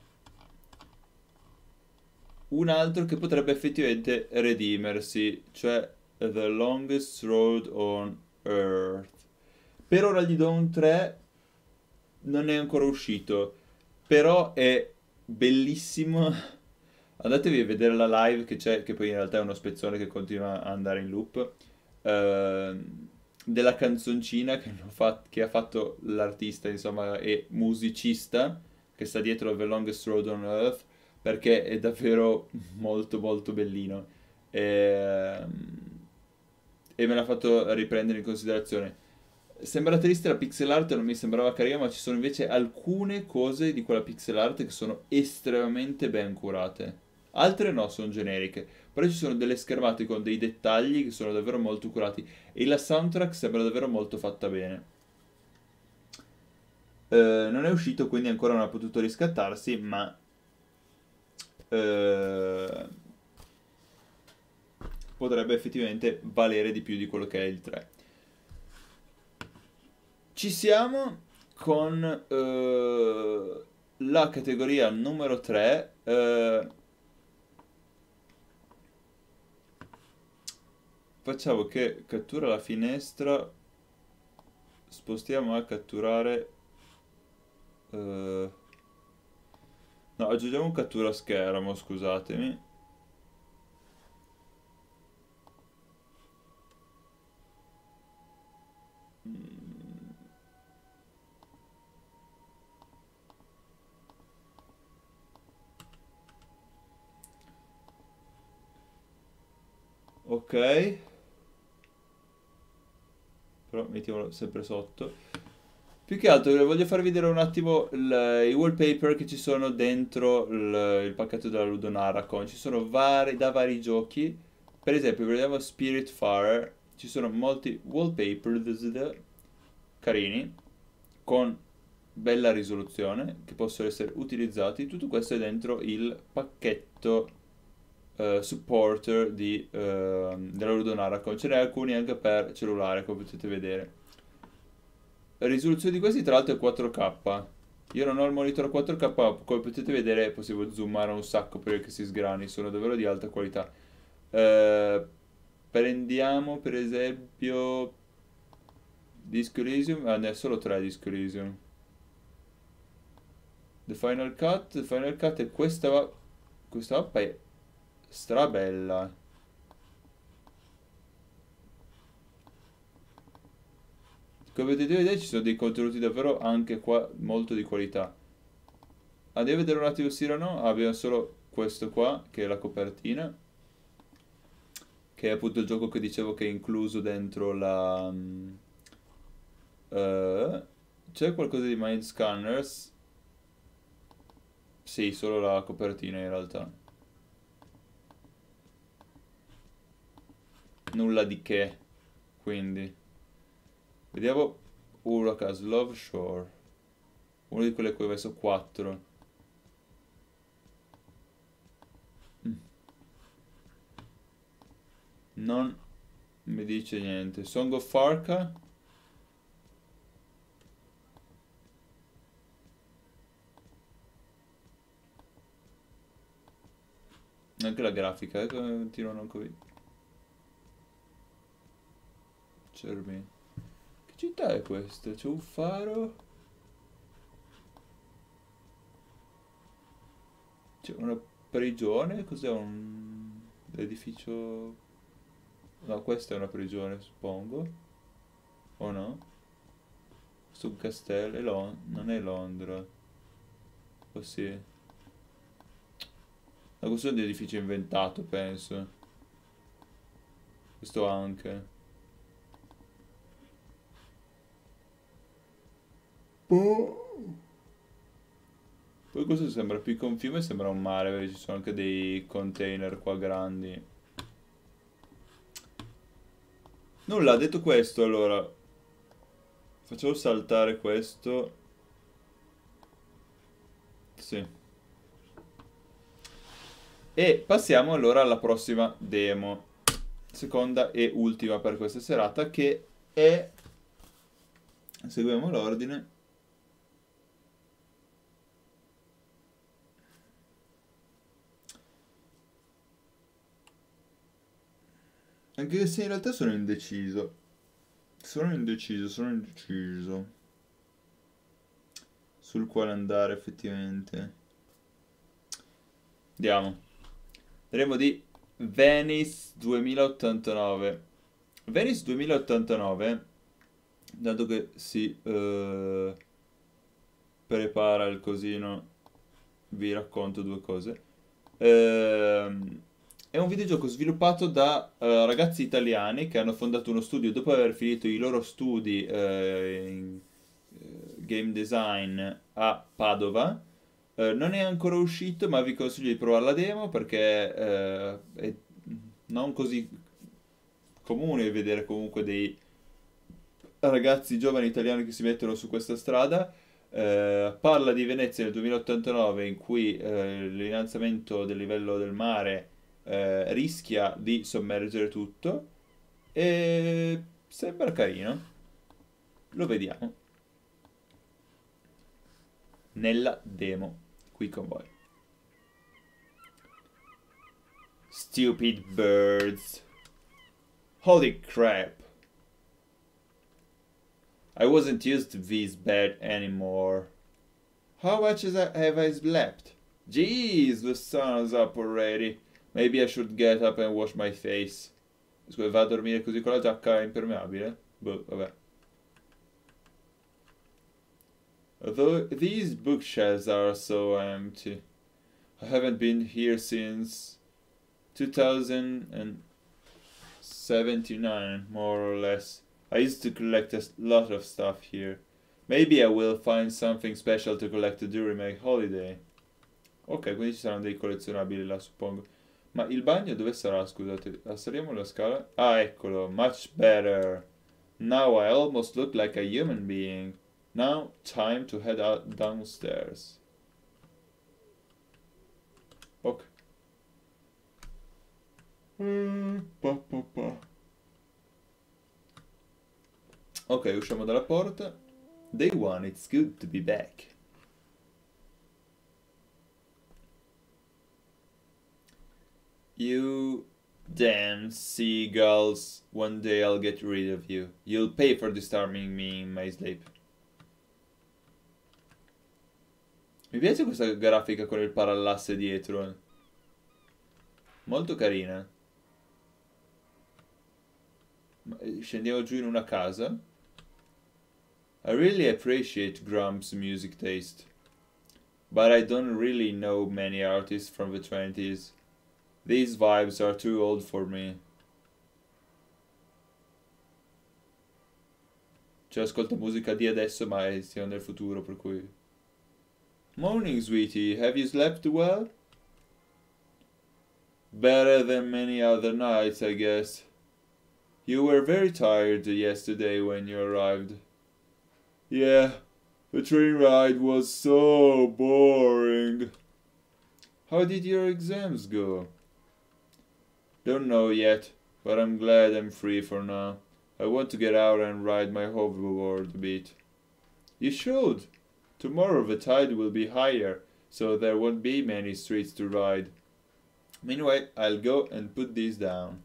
un altro che potrebbe effettivamente redimersi cioè The Longest Road on Earth. Per ora gli do un 3 non è ancora uscito però è bellissimo. Andatevi a vedere la live che c'è che poi in realtà è uno spezzone che continua a andare in loop Ehm, della canzoncina che, fatto, che, ha fatto l'artista, insomma, e musicista che sta dietro The Longest Road on Earth perché è davvero molto molto bellino e, ehm, e me l'ha fatto riprendere in considerazione. Sembra triste la pixel art, non mi sembrava carina, ma ci sono invece alcune cose di quella pixel art che sono estremamente ben curate. Altre no, sono generiche. Però ci sono delle schermate con dei dettagli che sono davvero molto curati. E la soundtrack sembra davvero molto fatta bene. Uh, non è uscito, quindi ancora non ha potuto riscattarsi, ma... Uh, potrebbe effettivamente valere di più di quello che è il 3. Ci siamo con uh, la categoria numero 3. Facciamo che cattura la finestra spostiamo a catturare uh, no aggiungiamo un cattura schermo scusatemi. Ok però mettiamolo sempre sotto. Più che altro voglio farvi vedere un attimo il, i wallpaper che ci sono dentro il, il pacchetto della Ludonaracon. Ci sono vari, da vari giochi. Per esempio, vediamo Spiritfarer. Ci sono molti wallpaper carini con bella risoluzione che possono essere utilizzati. Tutto questo è dentro il pacchetto uh, supporter di, uh, della Ludonaracon. Ce n'è alcuni anche per cellulare, come potete vedere. La risoluzione di questi tra l'altro è 4K. Io non ho il monitor 4K, ma come potete vedere è possibile zoomare un sacco perché si sgrani, sono davvero di alta qualità. Uh, prendiamo per esempio Disco Elysium, ah ne è solo 3 Disco Elysium. The Final Cut, The Final Cut è questa, questa mappa è strabella. Come potete vedere ci sono dei contenuti davvero anche qua molto di qualità. Andiamo a vedere un attimo Cyrano. Abbiamo solo questo qua, che è la copertina. Che è appunto il gioco che dicevo che è incluso dentro la... Uh, C'è qualcosa di Mind Scanners? Sì, solo la copertina in realtà. Nulla di che. Quindi. Vediamo Uracas Love Shore. Uno di quelle che ho messo 4. Mm. Non mi dice niente. Song of Farca. Anche la grafica, eh, continuano ancora. Cermi. Che città è questa? C'è un faro? C'è una prigione? Cos'è un... edificio... No, questa è una prigione, suppongo. O no? Questo è un castello. È Lon non è Londra. O sì? No, questo è un edificio inventato, penso. Questo anche. Poi questo sembra più che un fiume, sembra un mare, perché ci sono anche dei container qua grandi. Nulla, detto questo, allora... Facciamo saltare questo. Sì. E passiamo allora alla prossima demo, seconda e ultima per questa serata, che è... Seguiamo l'ordine. Anche se in realtà sono indeciso. Sono indeciso, sono indeciso. Sul quale andare effettivamente. Andiamo. Andremo di Venice 2089. Venice 2089, dato che si uh, prepara il cosino, vi racconto due cose. Uh, è un videogioco sviluppato da uh, ragazzi italiani che hanno fondato uno studio dopo aver finito i loro studi uh, in uh, game design a Padova. non è ancora uscito, ma vi consiglio di provare la demo perché è non così comune vedere comunque dei ragazzi giovani italiani che si mettono su questa strada. parla di Venezia nel 2089 in cui l'innalzamento del livello del mare eh, rischia di sommergere tutto e sembra carino. Lo vediamo nella demo qui con voi. Stupid birds. Holy crap. I wasn't used to this bed anymore. How much have I slept? Jeez, the sun's up already. Maybe I should get up and wash my face. Scusa, va a dormire così con la giacca impermeabile? Boh, vabbè. Although these bookshelves are so empty. I haven't been here since 2079, more or less. I used to collect a lot of stuff here. Maybe I will find something special to collect during my holiday. Ok, quindi ci saranno dei collezionabili là, suppongo. Ma il bagno dove sarà, scusate? Assaliamo la scala? Ah, eccolo. Much better. Now I almost look like a human being. Now, time to head out downstairs. Ok. Mm, pa, pa, pa. Ok, usciamo dalla porta. Day one, it's good to be back. You damn seagulls. One day I'll get rid of you. You'll pay for disturbing me in my sleep. Mi piace questa grafica con il parallasse dietro. Molto carina. Eh, scendiamo giù in una casa. I really appreciate Grump's music taste. But I don't really know many artists from the 20s. These vibes are too old for me. Cioè ascolta musica di adesso ma siamo nel futuro per cui... Morning sweetie, have you slept well? Better than many other nights, I guess. You were very tired yesterday when you arrived. Yeah, the train ride was so boring. How did your exams go? Don't know yet, but I'm glad I'm free for now. I want to get out and ride my hoverboard a bit. You should. Tomorrow the tide will be higher, so there won't be many streets to ride. Meanwhile, I'll go and put these down.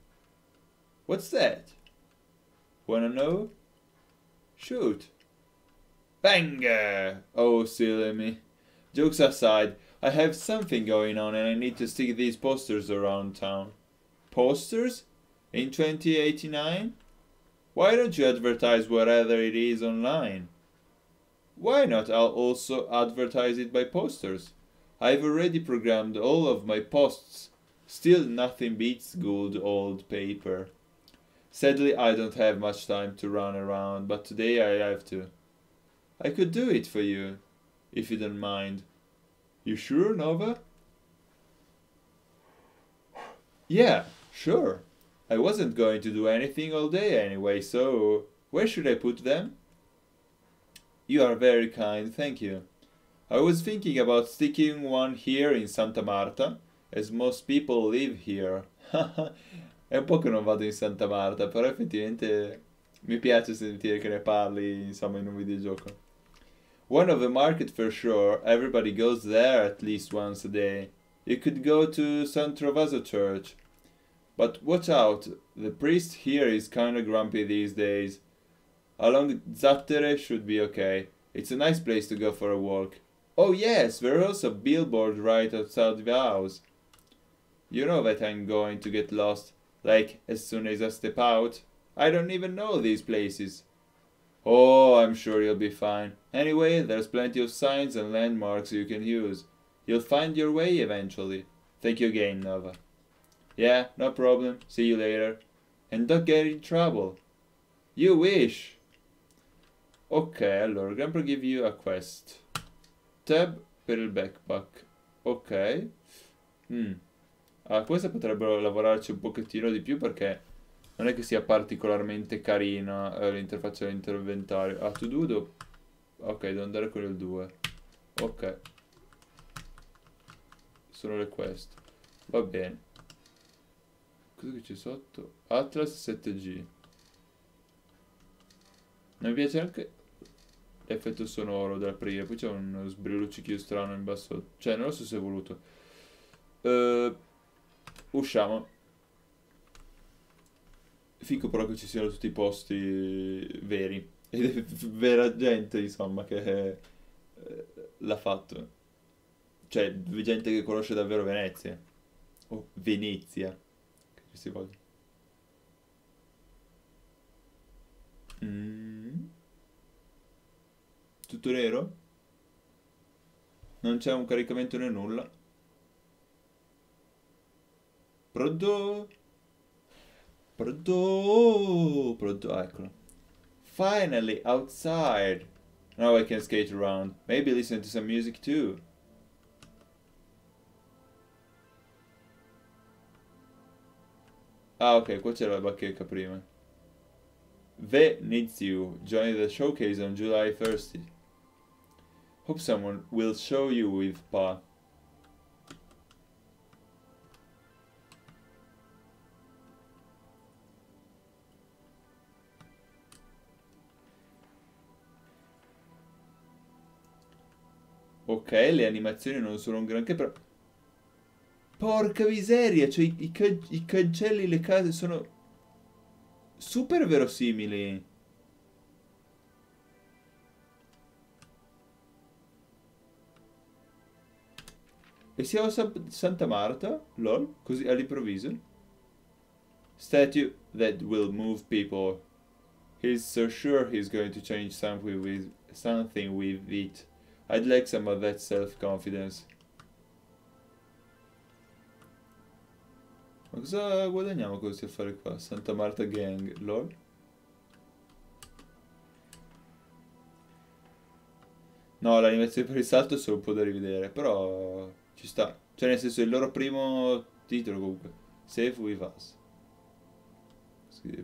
What's that? Wanna know? Shoot. Banger! Oh, silly me. Jokes aside, I have something going on and I need to stick these posters around town posters in 2089? Why don't you advertise whatever it is online? Why not I'll also advertise it by posters? I've already programmed all of my posts. Still nothing beats good old paper. Sadly, I don't have much time to run around, but today I have to. I could do it for you, if you don't mind. You sure, Nova? Yeah, Sure. I wasn't going to do anything all day anyway, so where should I put them? You are very kind, thank you. I was thinking about sticking one here in Santa Marta, as most people live here. È un po' che non vado in Santa Marta, però effettivamente mi piace sentire che ne parli, insomma, in un videogioco. One of the market for sure, everybody goes there at least once a day. You could go to San Trovaso Church. But watch out, the priest here is kinda grumpy these days. Along Zattere should be okay. It's a nice place to go for a walk. Oh yes, there's also a billboard right outside the house. You know that I'm going to get lost, like as soon as I step out. I don't even know these places. Oh, I'm sure you'll be fine. Anyway, there's plenty of signs and landmarks you can use. You'll find your way eventually. Thank you again, Nova. Yeah, no problem. See you later. And don't get in trouble. You wish. Ok, allora, Grandpa give you a quest. Tab per il backpack. Ok. Mm. Ah, questa potrebbero lavorarci un pochettino di più perché non è che sia particolarmente carina eh, l'interfaccia dell'inventario. Ah, to do do... Ok, devo andare con il 2. Ok. Sono le quest. Va bene. Cosa che c'è sotto? Atlas 7G. Mi piace anche l'effetto sonoro dell'aprire. Poi c'è uno sbrilluccichio strano in basso. Cioè, non lo so se è voluto. Uh, usciamo. Fico però che ci siano tutti i posti veri. Ed è vera gente, insomma, che eh, l'ha fatto. Cioè, gente che conosce davvero Venezia. O Venezia. Voglia. Mm. Tutto nero? Non c'è un caricamento né nulla. Pronto? Pronto? Pronto? Ah, eccolo. Finally, outside. Now I can skate around. Maybe listen to some music too. Ah, ok, qua c'era la bacheca prima. The needs you. Join the showcase on July 30. Hope someone will show you with Pa. Ok, le animazioni non sono un granché, però... Porca miseria, cioè i, i, i cancelli, le case sono super verosimili. E siamo a Santa Marta? Lol? Così all'improvviso? Statue that will move people. He's so sure he's going to change something with, something with it. I'd like some of that self-confidence. Ma cosa guadagniamo così a fare qua? Santa Marta Gang, lol. No, l'animazione per il salto è solo un po' da rivedere, però ci sta. Cioè nel senso il loro primo titolo comunque. Save with us.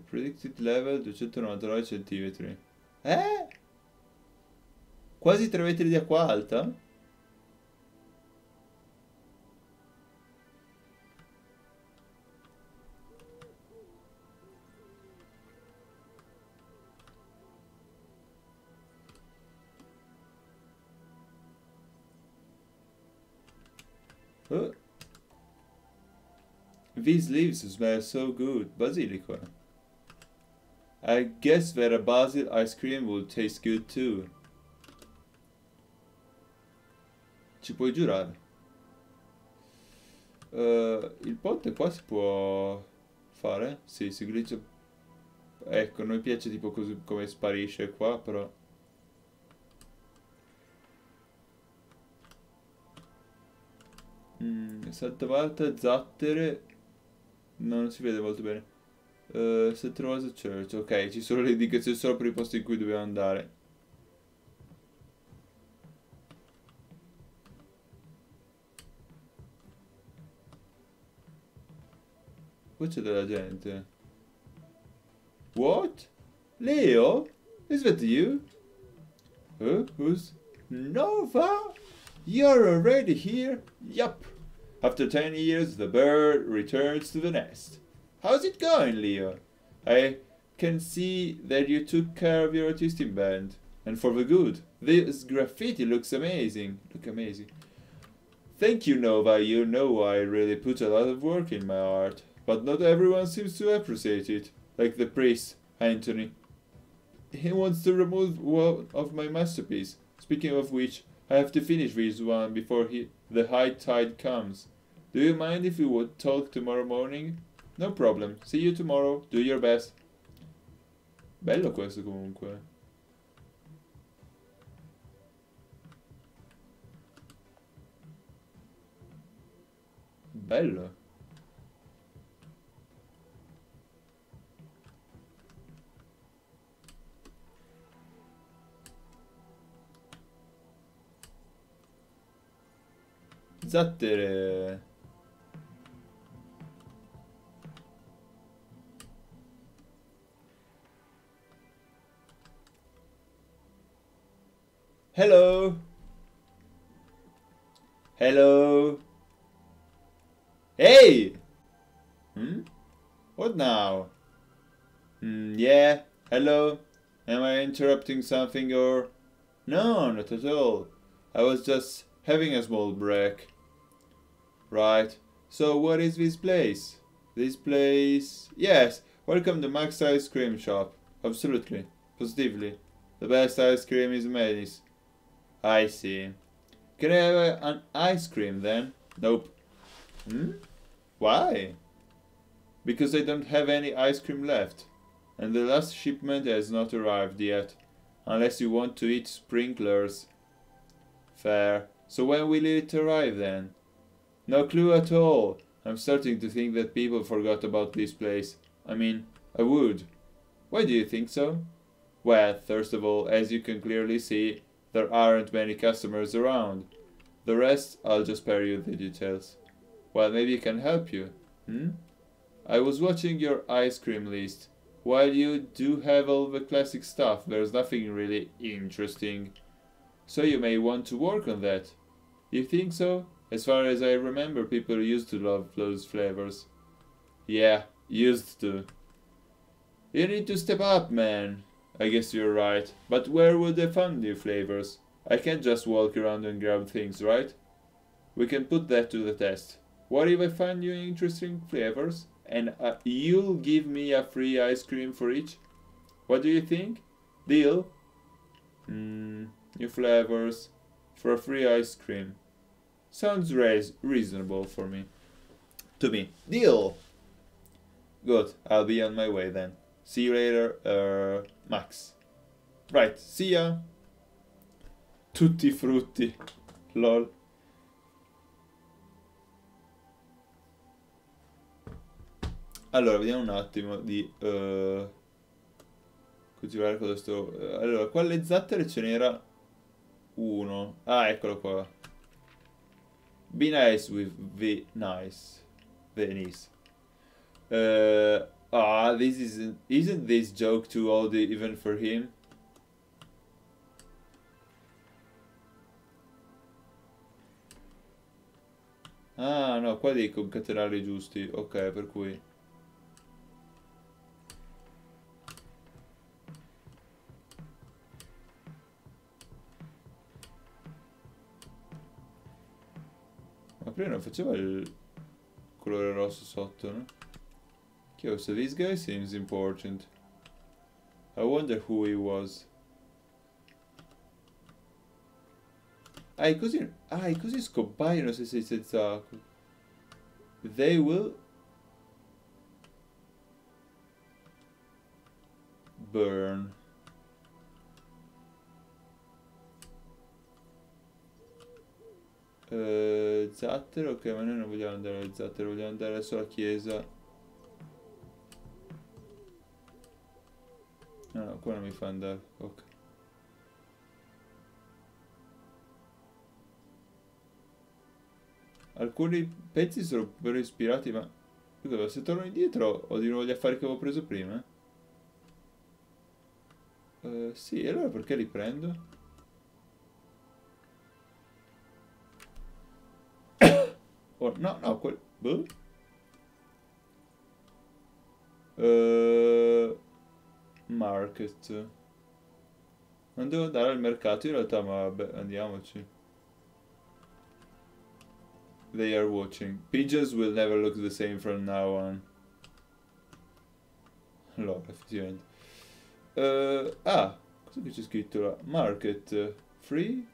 Predicted level 299 cm. Eh? Quasi 3 metri di acqua alta? These leaves smell so good. Basilico. I guess that a basil ice cream will taste good too. Ci puoi giurare. Uh, il ponte qua si può fare? Sì, si glitcha. Ecco, non mi piace tipo così come sparisce qua, però... Mm, Santa Marta, Non si vede molto bene. Uh, Santa Rosa Church, ok, ci sono le indicazioni solo per i posti in cui dobbiamo andare. Qua c'è della gente. What? Leo? Is that you? Huh? Who's... Nova? You're already here? Yup. After ten years, the bird returns to the nest. How's it going, Leo? I can see that you took care of your artistic band. And for the good. This graffiti looks amazing. Look amazing. Thank you, Nova. You know I really put a lot of work in my art. But not everyone seems to appreciate it. Like the priest, Anthony. He wants to remove one of my masterpieces. Speaking of which, I have to finish this one before he, the high tide comes. Do you mind if we would talk tomorrow morning? No problem. See you tomorrow. Do your best. Bello questo comunque. Bello. Zattere. Hello. Hello. Hey. Hmm? What now? Hmm, yeah. Hello. Am I interrupting something or... No, not at all. I was just having a small break. Right. So what is this place? This place... Yes. Welcome to Max Ice Cream Shop. Absolutely. Positively. The best ice cream is Manis. I see. Can I have an ice cream then? Nope. Hmm? Why? Because I don't have any ice cream left. And the last shipment has not arrived yet. Unless you want to eat sprinklers. Fair. So when will it arrive then? No clue at all. I'm starting to think that people forgot about this place. I mean, I would. Why do you think so? Well, first of all, as you can clearly see, there aren't many customers around. The rest, I'll just spare you the details. Well, maybe I can help you. Hmm? I was watching your ice cream list. While you do have all the classic stuff, there's nothing really interesting. So you may want to work on that. You think so? As far as I remember, people used to love those flavors. Yeah, used to. You need to step up, man. I guess you're right. But where would I find new flavors? I can't just walk around and grab things, right? We can put that to the test. What if I find new interesting flavors? And uh, you'll give me a free ice cream for each? What do you think? Deal? Hmm, new flavors for a free ice cream. Sounds reasonable for me. To me. Deal! Good, I'll be on my way then. See you later, uh, Max. Right, see ya. Tutti frutti. Lol. Allora, vediamo un attimo di... Uh, coltivare cosa sto... Uh, allora, qua le zattere ce n'era uno. Ah, eccolo qua. Be nice with the nice. Venice. Uh, ah, this isn't... Isn't this joke too old even for him? Ah, no, qua devi concatenare giusti. Ok, per cui... Ma prima non faceva il colore rosso sotto, no? Yo, so this guy seems important. I wonder who he was. E così, e così scompaiono se sei senza acqua. They will... Burn. Uh, zattero, ok, ma noi non vogliamo andare al zattero, vogliamo andare adesso alla chiesa. No, no, qua non mi fa andare, ok. Alcuni pezzi sono però ispirati, ma... Scusa, se torno indietro ho di nuovo gli affari che avevo preso prima? Uh, sì, allora perché li prendo? oh, no, no, quel... Boh. Uh market. Non devo andare al mercato in realtà, ma vabbè, andiamoci. They are watching. Pigeons will never look the same from now on. Allora, effettivamente. Uh, ah, cosa c'è scritto là? Market. Free?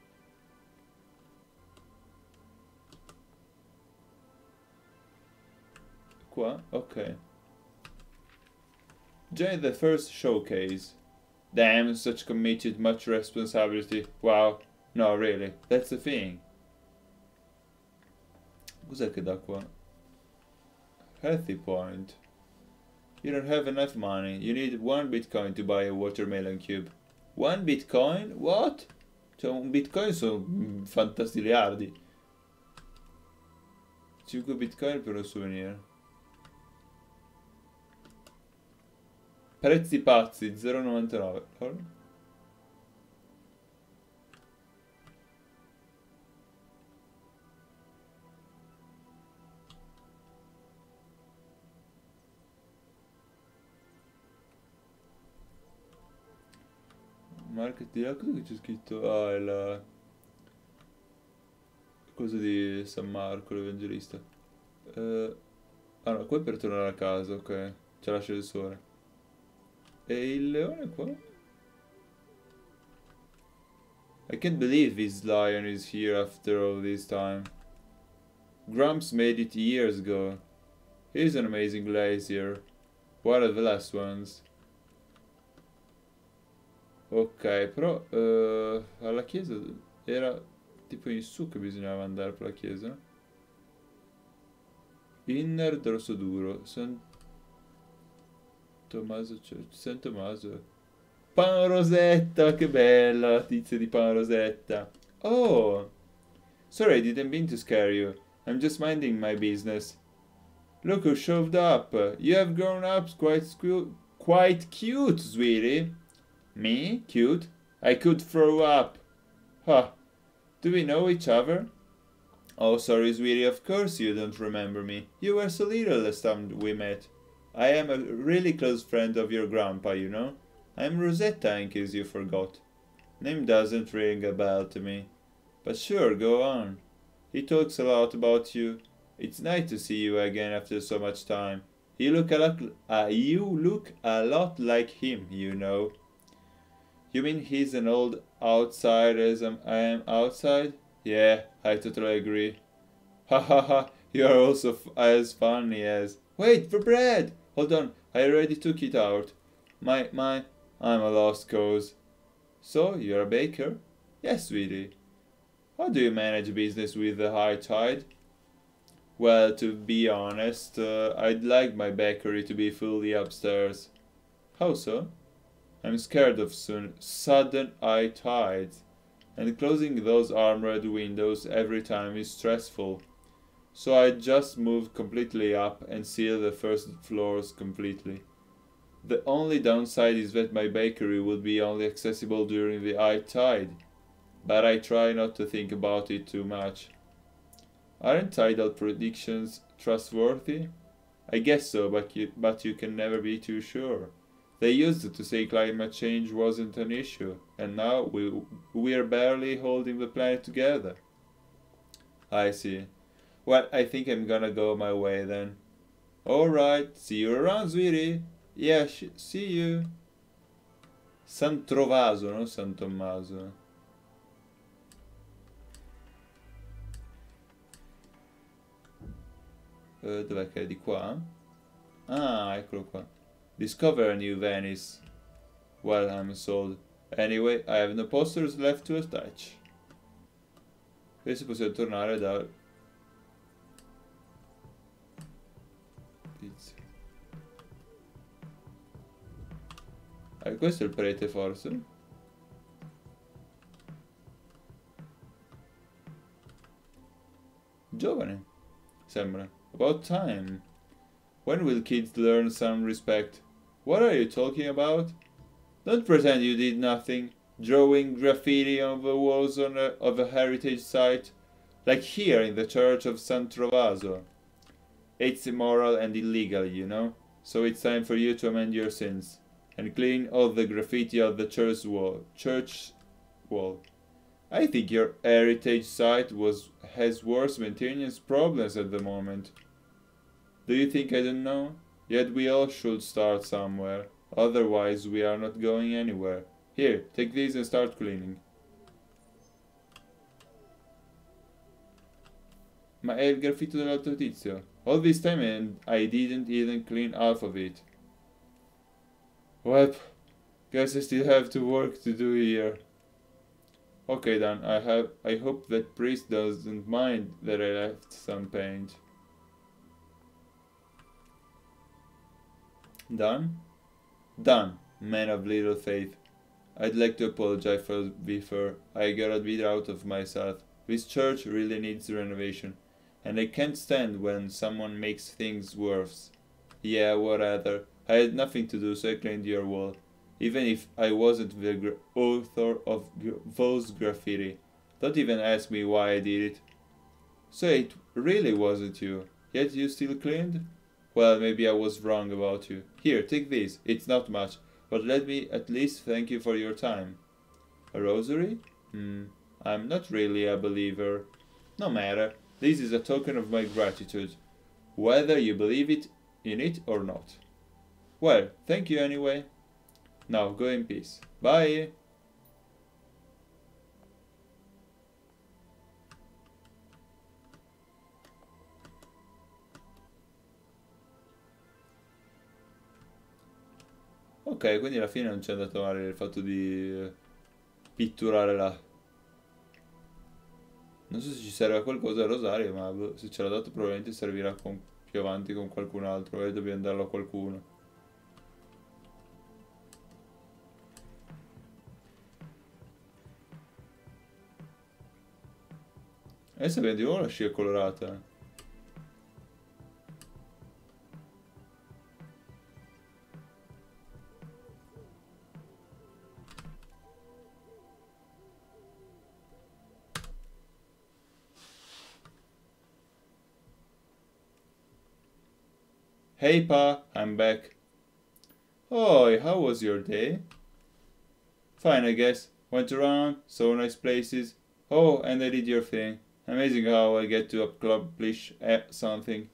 Qua? Ok. Join the first showcase. Damn, such committed, much responsibility. Wow. No, really. That's the thing. Cos'è che dà qua? Healthy point. You don't have enough money. You need one bitcoin to buy a watermelon cube. One bitcoin? What? Cioè un bitcoin sono mm, fantastiliardi. 5 bitcoin per un souvenir. Prezzi pazzi, 0,99. Market di là, cosa c'è scritto? Ah, è la... Cosa di San Marco, l'Evangelista. Uh, ah no, qua è per tornare a casa, ok. C'è l'ascensore. E il leone qua? I can't believe this lion is here after all this time. Grumps made it years ago. He's an amazing glacier. One of the last ones. Ok, però uh, alla chiesa era tipo in su che bisognava andare per la chiesa. Inner dorso duro. San Tommaso. San Tommaso. Pan Rosetta, che bella la tizia di Pan Rosetta. Oh! Sorry, I didn't mean to scare you. I'm just minding my business. Look who showed up. You have grown up quite, quite cute, sweetie. Me? Cute? I could throw up. Huh. Do we know each other? Oh, sorry, sweetie, of course you don't remember me. You were so little last time we met. I am a really close friend of your grandpa, you know. I'm Rosetta, in case you forgot. Name doesn't ring a bell to me. But sure, go on. He talks a lot about you. It's nice to see you again after so much time. You look a lot, uh, you look a lot like him, you know. You mean he's an old outsider as I am outside? Yeah, I totally agree. Ha ha ha, you are also as funny as... Wait, for bread! Hold on, I already took it out. My, my, I'm a lost cause. So, you're a baker? Yes, sweetie. How do you manage business with the high tide? Well, to be honest, uh, I'd like my bakery to be fully upstairs. How so? I'm scared of soon sudden high tides, and closing those armored windows every time is stressful. So I just moved completely up and sealed the first floors completely. The only downside is that my bakery would be only accessible during the high tide, but I try not to think about it too much. Aren't tidal predictions trustworthy? I guess so, but you, but you can never be too sure. They used to say climate change wasn't an issue, and now we, we're barely holding the planet together. I see. Well, I think I'm gonna go my way then. Alright, see you around, sweetie. Yeah, see you. San Trovaso, non San Tommaso. Uh, dov'è che è? Di qua? Ah, eccolo qua. Discover a new Venice. Well, I'm sold. Anyway, I have no posters left to attach. Adesso possiamo tornare da... Questo è il prete forse? Giovane, sembra. About time. When will kids learn some respect? What are you talking about? Don't pretend you did nothing. Drawing graffiti on the walls on a, of a heritage site. Like here in the church of San Trovaso. It's immoral and illegal, you know? So it's time for you to amend your sins and clean all the graffiti of the church wall. Church wall. I think your heritage site was has worse maintenance problems at the moment. Do you think I don't know? Yet we all should start somewhere. Otherwise we are not going anywhere. Here, take these and start cleaning. Ma è il graffito dell'altro tizio. All this time and I didn't even clean half of it. Well, guess I still have to work to do here. Okay then, I have I hope that priest doesn't mind that I left some paint. Done? Done, man of little faith. I'd like to apologize for before I got a bit out of myself. This church really needs renovation, and I can't stand when someone makes things worse. Yeah, whatever. I had nothing to do, so I cleaned your wall even if I wasn't the author of those graffiti. Don't even ask me why I did it. So it really wasn't you, yet you still cleaned? Well, maybe I was wrong about you. Here, take this. It's not much, but let me at least thank you for your time. A rosary? Hmm, I'm not really a believer. No matter. This is a token of my gratitude, whether you believe it in it or not. Well, thank you anyway. Now, go in peace. Bye! Ok, quindi alla fine non c'è andato male il fatto di eh, pitturare là. Non so se ci serve a qualcosa il rosario, ma boh, se ce l'ha dato probabilmente servirà con, più avanti con qualcun altro e dobbiamo darlo a qualcuno. Adesso abbiamo di nuovo la scia colorata. Hey Pa, I'm back. Oh, how was your day? Fine, I guess. Went around, saw nice places. Oh, and I did your thing. Amazing how I get to accomplish something.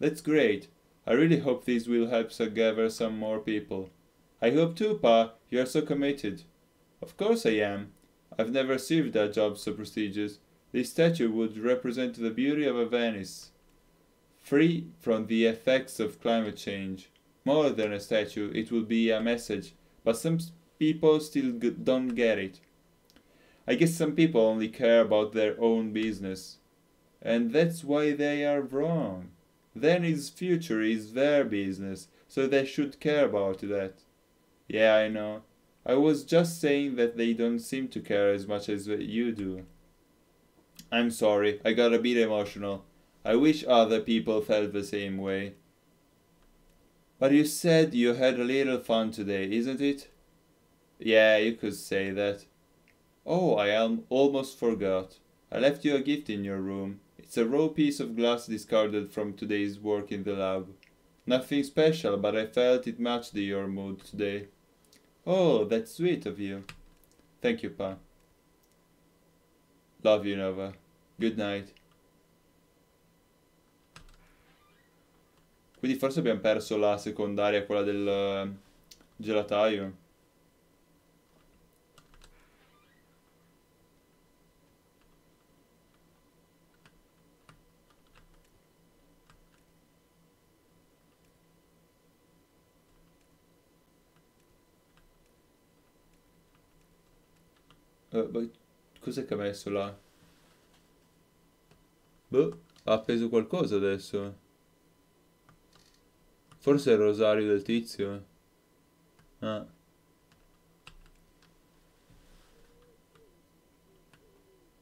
That's great. I really hope this will help gather some more people. I hope too, Pa. You are so committed. Of course I am. I've never received a job so prestigious. This statue would represent the beauty of a Venice, free from the effects of climate change. More than a statue, it would be a message, but some people still don't get it. I guess some people only care about their own business. And that's why they are wrong. Then his future is their business, so they should care about that. Yeah, I know. I was just saying that they don't seem to care as much as you do. I'm sorry, I got a bit emotional. I wish other people felt the same way. But you said you had a little fun today, isn't it? Yeah, you could say that. Oh, I almost forgot. I left you a gift in your room. It's a raw piece of glass discarded from today's work in the lab. Nothing special, but I felt it matched your mood today. Oh, that's sweet of you. Thank you, Pa. Love you, Nova. Good night. Quindi forse abbiamo perso la secondaria, quella del uh, gelataio. Uh, cos'è che ha messo là? Boh, ha appeso qualcosa adesso. Forse è il rosario del tizio. Ah.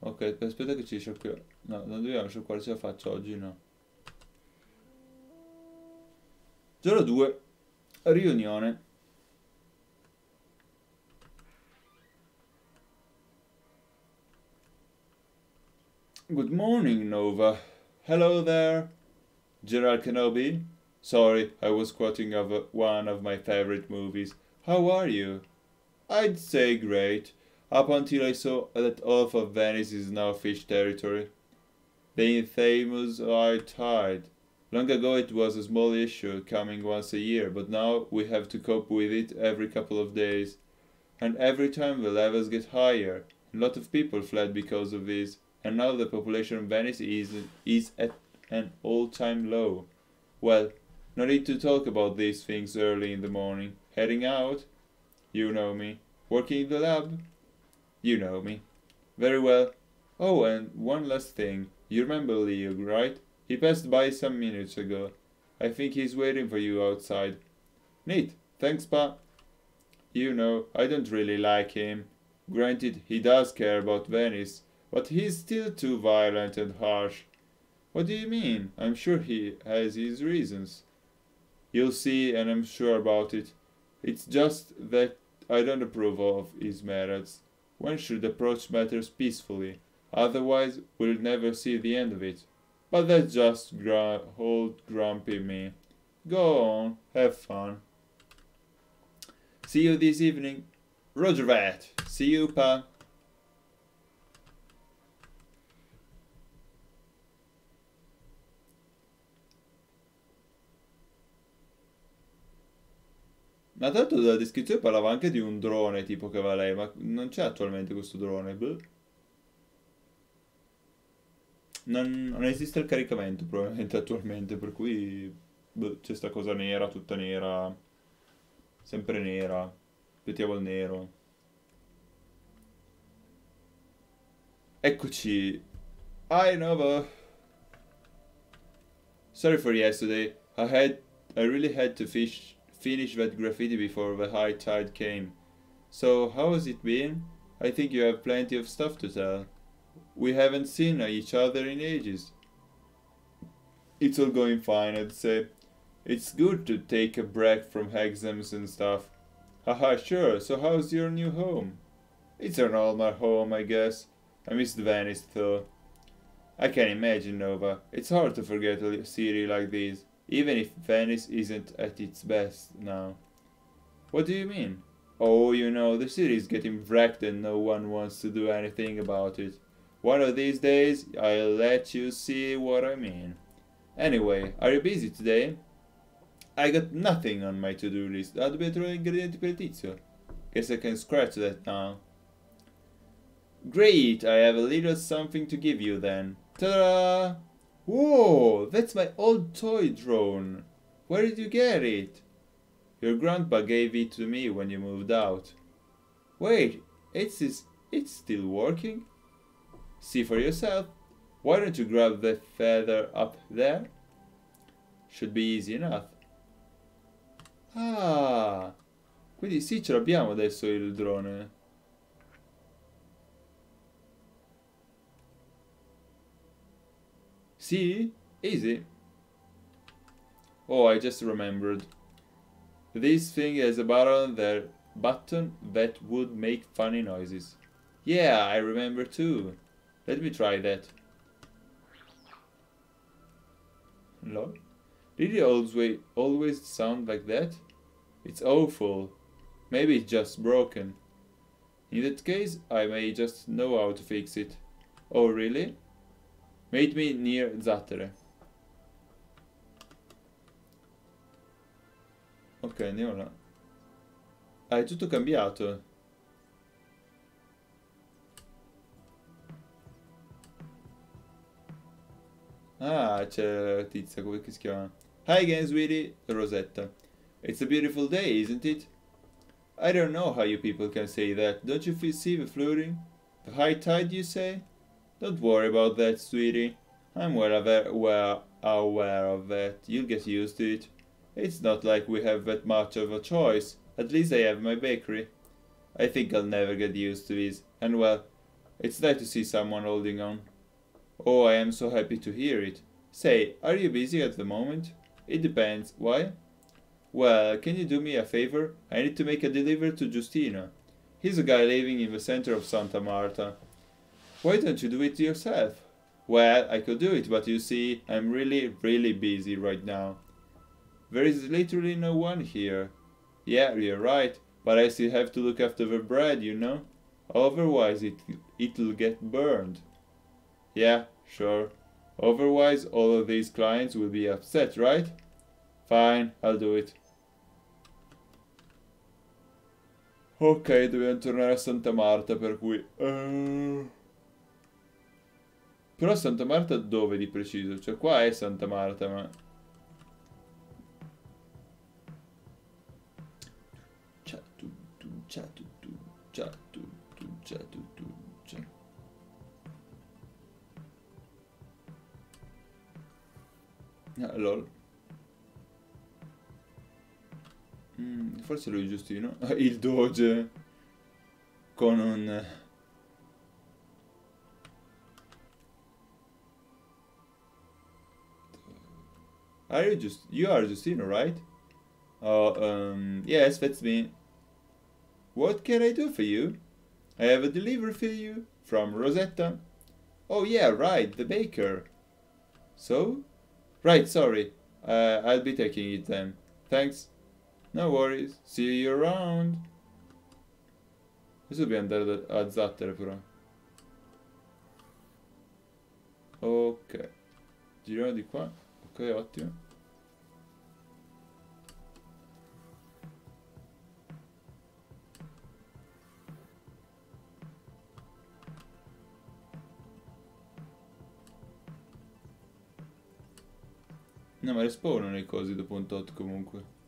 Ok, aspetta che ci sciocchiamo. No, non dobbiamo scioccarci la faccia oggi, no. Giorno 2. Riunione. Good morning, Nova. Hello there. Gerald Kenobi? Sorry, I was quoting of uh, one of my favorite movies. How are you? I'd say great, up until I saw that all of Venice is now fish territory. The infamous high tide. Long ago it was a small issue, coming once a year, but now we have to cope with it every couple of days. And every time the levels get higher. A lot of people fled because of this and now the population of Venice is, is at an all-time low. Well, no need to talk about these things early in the morning. Heading out? You know me. Working in the lab? You know me. Very well. Oh, and one last thing. You remember Leo, right? He passed by some minutes ago. I think he's waiting for you outside. Neat. Thanks, Pa. You know, I don't really like him. Granted, he does care about Venice, but he's still too violent and harsh. What do you mean? I'm sure he has his reasons. You'll see, and I'm sure about it. It's just that I don't approve of his methods. One should approach matters peacefully, otherwise we'll never see the end of it. But that's just gr old grumpy me. Go on, have fun. See you this evening. Roger that. See you, Pa. Ma tanto dalla descrizione parlava anche di un drone tipo che va lei, ma non c'è attualmente questo drone. Non, non, esiste il caricamento probabilmente attualmente, per cui c'è sta cosa nera, tutta nera, sempre nera, mettiamo il nero. Eccoci. Hi Nova. Sorry for yesterday. I had I really had to fish finish that graffiti before the high tide came. So, how has it been? I think you have plenty of stuff to tell. We haven't seen each other in ages. It's all going fine, I'd say. It's good to take a break from exams and stuff. Haha, sure, so how's your new home? It's an normal home, I guess. I missed Venice, though. I can imagine, Nova. It's hard to forget a city like this even if Venice isn't at its best now. What do you mean? Oh, you know, the city is getting wrecked and no one wants to do anything about it. One of these days, I'll let you see what I mean. Anyway, are you busy today? I got nothing on my to-do list. Arbitro ingredienti per tizio. Guess I can scratch that now. Great, I have a little something to give you then. Ta-da! Whoa, that's my old toy drone. Where did you get it? Your grandpa gave it to me when you moved out. Wait, it's, it's still working? See for yourself. Why don't you grab the feather up there? Should be easy enough. Ah, quindi sì, ce l'abbiamo adesso il drone. See? Easy. Oh, I just remembered. This thing has a button that button that would make funny noises. Yeah, I remember too. Let me try that. Lol. Did it always always sound like that? It's awful. Maybe it's just broken. In that case, I may just know how to fix it. Oh, really? Meet me near Zattere. Ok, andiamo là. Ah, è tutto cambiato. Ah, c'è la tizia, come si chiama? Hi again, sweetie. Rosetta. It's a beautiful day, isn't it? I don't know how you people can say that. Don't you see the floating? The high tide, you say? Don't worry about that, sweetie. I'm well aware, well aware of that. You'll get used to it. It's not like we have that much of a choice. At least I have my bakery. I think I'll never get used to this. And well, it's nice to see someone holding on. Oh, I am so happy to hear it. Say, are you busy at the moment? It depends. Why? Well, can you do me a favor? I need to make a delivery to Justino. He's a guy living in the center of Santa Marta. Why don't you do it yourself? Well, I could do it, but you see, I'm really, really busy right now. There is literally no one here. Yeah, you're right, but I still have to look after the bread, you know? Otherwise, it, it'll get burned. Yeah, sure. Otherwise, all of these clients will be upset, right? Fine, I'll do it. Ok, dobbiamo tornare a Santa Marta, per cui... Uh... Però Santa Marta dove di preciso? Cioè qua è Santa Marta, ma... Ciao tu tu, ciao tu ciao tu ciao tu ciao. Ah, lol. Mm, forse lui giustino. Il doge con un... Are you just you are Justino, right? Oh, um, yes, that's me. What can I do for you? I have a delivery for you from Rosetta. Oh yeah, right, the baker. So? Right, sorry. Uh, I'll be taking it then. Thanks. No worries. See you around. Adesso dobbiamo andare a Zattere però. Ok. Giriamo di qua. Ottimo. No, ma respawnano i cosi dopo un tot comunque.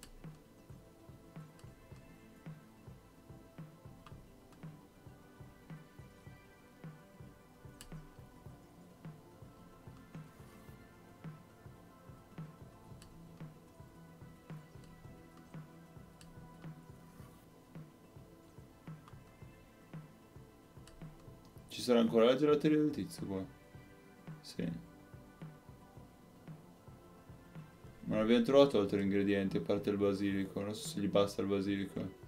Sarà ancora la gelateria del tizio qua. Sì. Non abbiamo trovato altri ingredienti a parte il basilico. Non so se gli basta il basilico.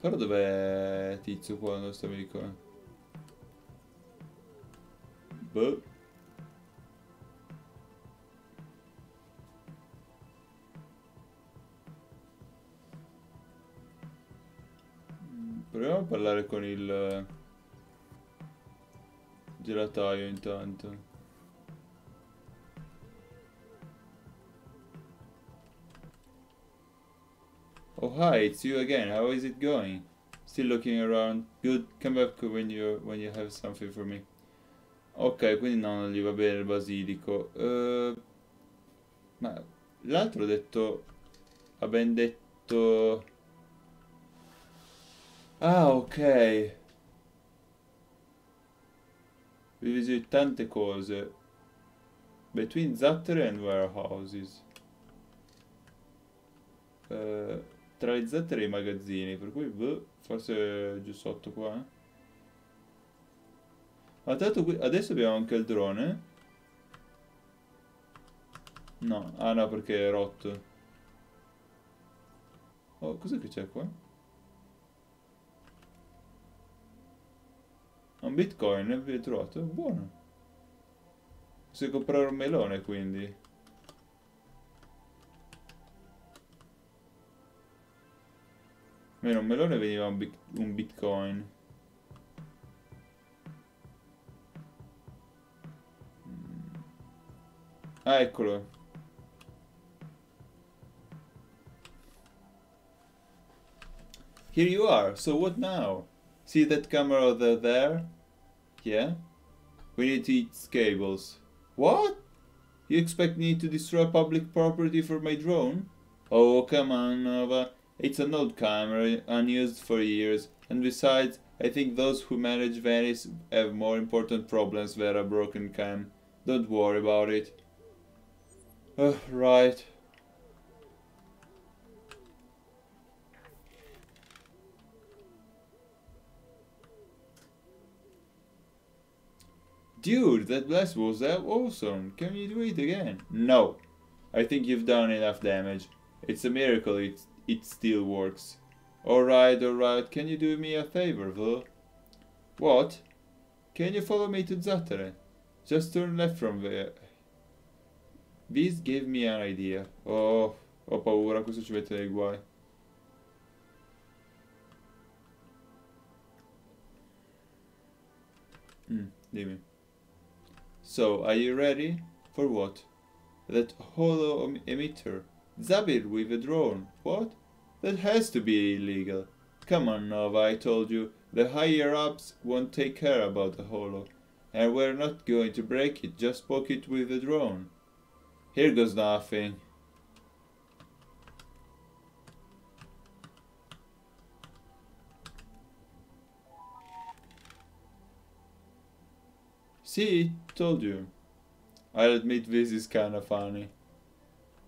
Però dov'è tizio qua, nostro amico? Boh. Proviamo a parlare con il eh, gelataio intanto. Oh hi, it's you again. How is it going? Still looking around. Good. Come back when you when you have something for me. Ok, quindi no, non gli va bene il basilico. Eh, ma l'altro ha detto... Ha ben detto... Ah, ok. Vi visito tante cose. Between Zattere and warehouses. Eh, tra le zattere e i magazzini, per cui boh, forse giù sotto qua. Ma tanto qui, adesso abbiamo anche il drone. No, ah no perché è rotto. Oh, cos'è che c'è qua? Un bitcoin, avete trovato? Buono. Posso comprare un melone quindi. Meno un melone veniva un, bit- un bitcoin. Mm. Ah, eccolo. Here you are. So what now? See that camera over there? Yeah? We need to its cables. What? You expect me to destroy public property for my drone? Oh, come on, Nova. It's an old camera, unused for years, and besides, I think those who manage Venice have more important problems than a broken cam. Don't worry about it. Uh, right. Dude, that blast was awesome. Can you do it again? No. I think you've done enough damage. It's a miracle it, it still works. Alright, alright. Can you do me a favor, though? What? Can you follow me to Zattere? Just turn left from there. This gave me an idea. Oh, ho paura, questo ci mette nei guai. Mm, dimmi. So, are you ready? For what? That hollow em- emitter. Zabir with a drone. What? That has to be illegal. Come on, Nova, I told you. The higher ups won't take care about the hollow. And we're not going to break it, just poke it with a drone. Here goes nothing. See, told you. I'll admit this is kinda funny.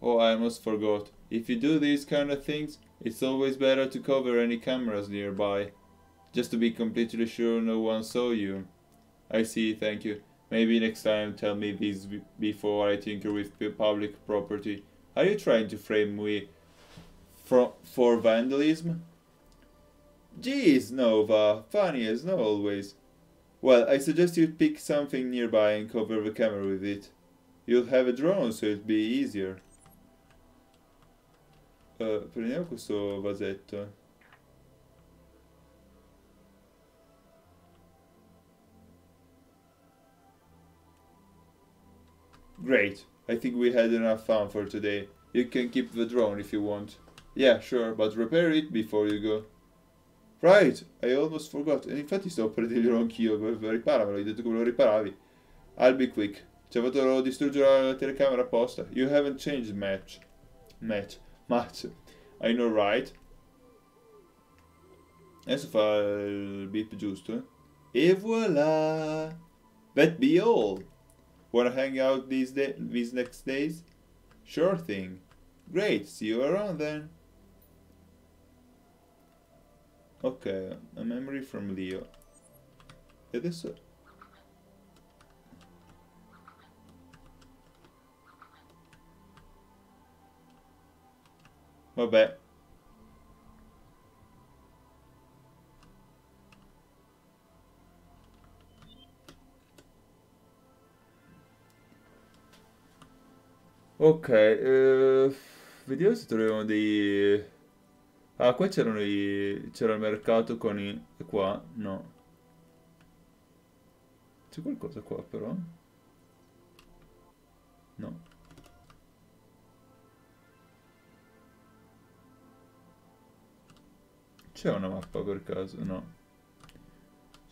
Oh, I almost forgot. If you do these kind of things, it's always better to cover any cameras nearby. Just to be completely sure no one saw you. I see, thank you. Maybe next time tell me this before I tinker with public property. Are you trying to frame me for, for vandalism? Geez, Nova, funny as no always. Well, I suggest you pick something nearby and cover the camera with it. You'll have a drone, so it'll be easier. Uh, prendiamo questo vasetto. Great. I think we had enough fun for today. You can keep the drone if you want. Yeah, sure, but repair it before you go. Right, I almost forgot. E infatti stavo per dirglielo anch'io. Riparamelo, hai detto come lo riparavi. I'll be quick. Ci ha fatto distruggere la telecamera apposta. You haven't changed match. Match. Match. I know right. Adesso fa il beep giusto. eh? E voilà! That be all. Wanna hang out these these next days? Sure thing. Great, see you around then. Ok, a memory from Leo. E adesso... Vabbè. Ok, eh, vediamo se troviamo dei... Ah, qua c'erano i... c'era il mercato con i... e qua? No. C'è qualcosa qua però? No. C'è una mappa per caso? No.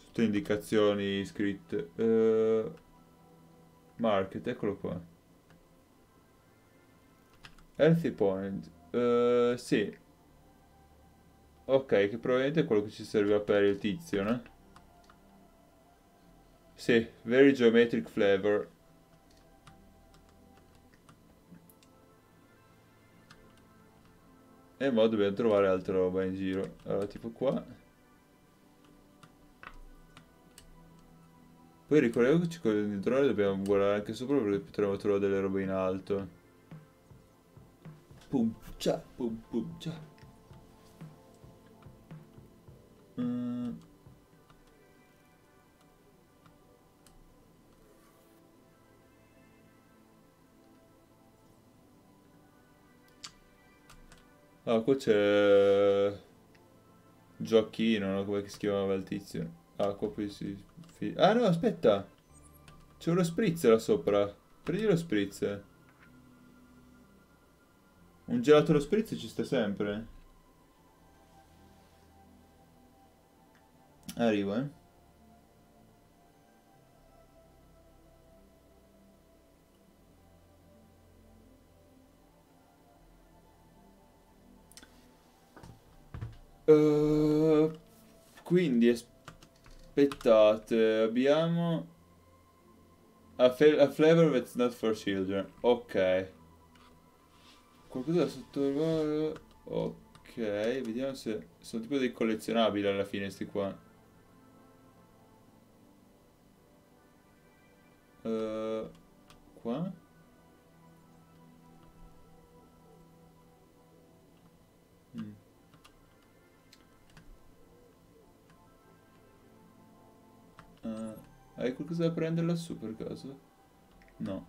Tutte indicazioni scritte. Eh, market, eccolo qua. Healthy Point. Eh, sì. Ok, che probabilmente è quello che ci serviva per il tizio, no? Sì, Very Geometric Flavor. E mo dobbiamo trovare altra roba in giro. Allora, tipo qua. Poi ricordiamoci che con il drone dobbiamo guardare anche sopra perché potremo trovare delle robe in alto. Pum, ciao, pum, pum, ciao. Mm. Ah, qua c'è... Gioacchino, no? Come si chiamava il tizio? Ah, qua poi si... Ah no, aspetta! C'è uno spritz là sopra. Prendi lo spritz. Un gelato allo spritz ci sta sempre. Arrivo, eh. Eh, quindi aspettate, abbiamo a, a flavor that's not for children. Ok. Qualcosa da sottovalutare. Ok, vediamo se sono tipo dei collezionabili alla fine sti qua. Eh, qua? Mm. Eh, qualcosa da prendere lassù per caso? No.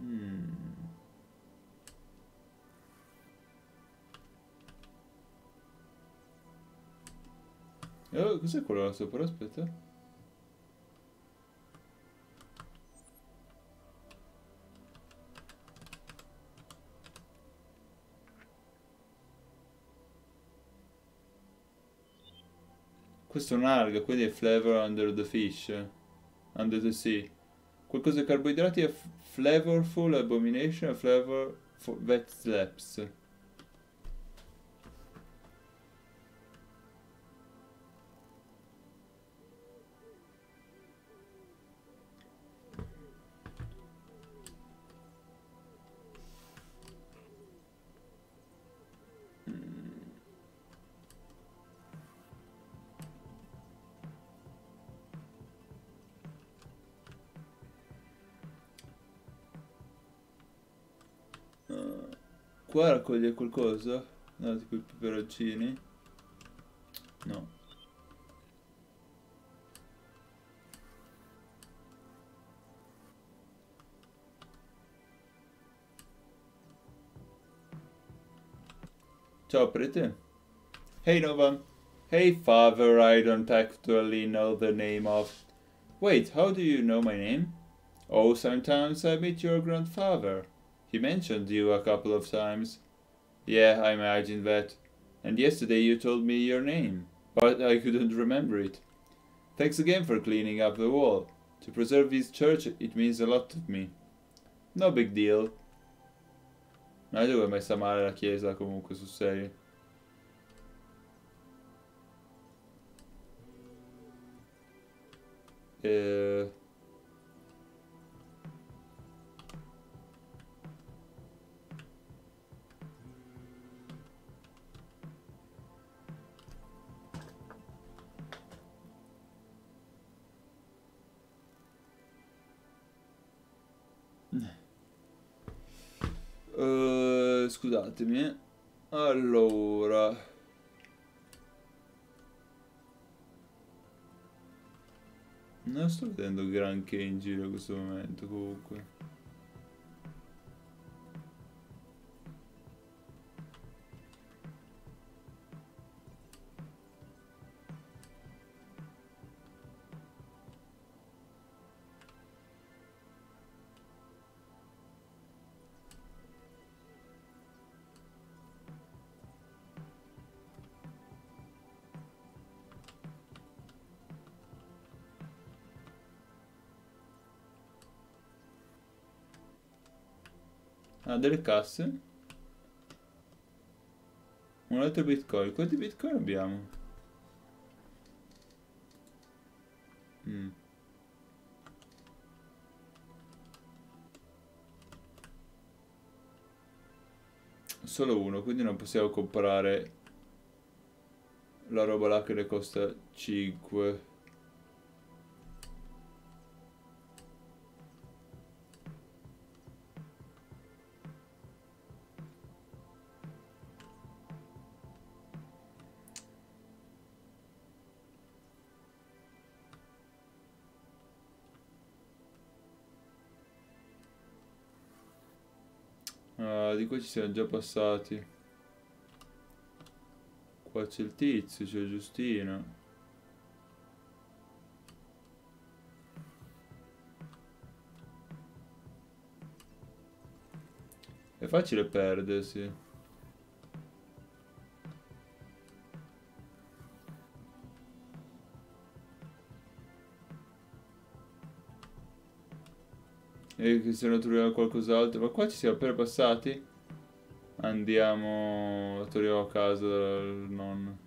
Mm. Oh, cos'è quello là sopra? Aspetta. Questo è un'alga, quindi è flavor under the fish. Under the sea. Qualcosa di carboidrati è flavorful, abomination, flavor that slaps. Qua raccoglie qualcosa? No, tipo i peperoncini. No. Ciao Prete. Hey Nova. Hey father, I don't actually know the name of... Wait, how do you know my name? Oh, sometimes I meet your grandfather. He mentioned you a couple of times. Yeah, I imagine that. And yesterday you told me your name, but I couldn't remember it. Thanks again for cleaning up the wall. To preserve this church, it means a lot to me. No big deal. Ma dove è messa male la chiesa comunque, su serio? Eh... Uh, scusatemi. Allora. Non sto vedendo granché in giro in questo momento comunque. Ah, delle casse. Un altro bitcoin. Quanti bitcoin abbiamo? Mm. Solo uno, quindi non possiamo comprare la roba là che ne costa 5. Ci siamo già passati. Qua c'è il tizio, c'è Giustino. È facile perdersi. E che se non troviamo qualcos'altro. Ma qua ci siamo appena passati? Andiamo, torniamo a casa dal nonno.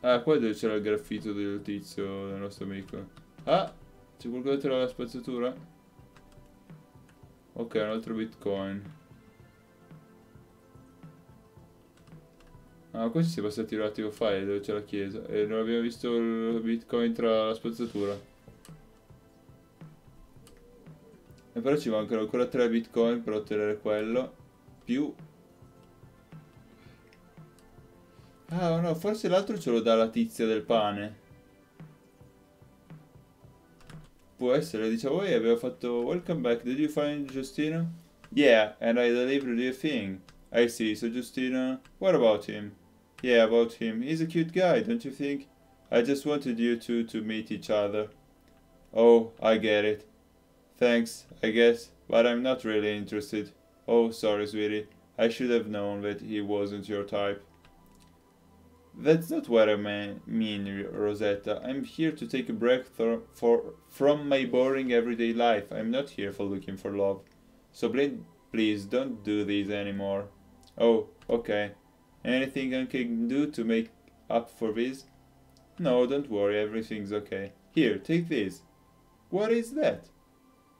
Ah, qua dove c'era il graffito del tizio, del nostro amico. Ah, c'è qualcosa tra la spazzatura? Ok, un altro bitcoin. Ah, ci si è passati un attimo fa dove c'è la chiesa e non abbiamo visto il bitcoin tra la spazzatura. E però ci mancano ancora 3 bitcoin per ottenere quello. Più... Ah no, forse l'altro ce lo dà la tizia del pane. Può essere, dicevo, e avevo fatto Welcome back, did you find Justino? Yeah, and I delivered you thing. I see, so Justino, what about him? Yeah, about him. He's a cute guy, don't you think? I just wanted you two to meet each other. Oh, I get it. Thanks, I guess, but I'm not really interested. Oh, sorry, sweetie. I should have known that he wasn't your type. That's not what I mean, Rosetta. I'm here to take a break for, from my boring everyday life. I'm not here for looking for love. So please, please don't do this anymore. Oh, okay. Anything I can do to make up for this? No, don't worry, everything's okay. Here, take this. What is that?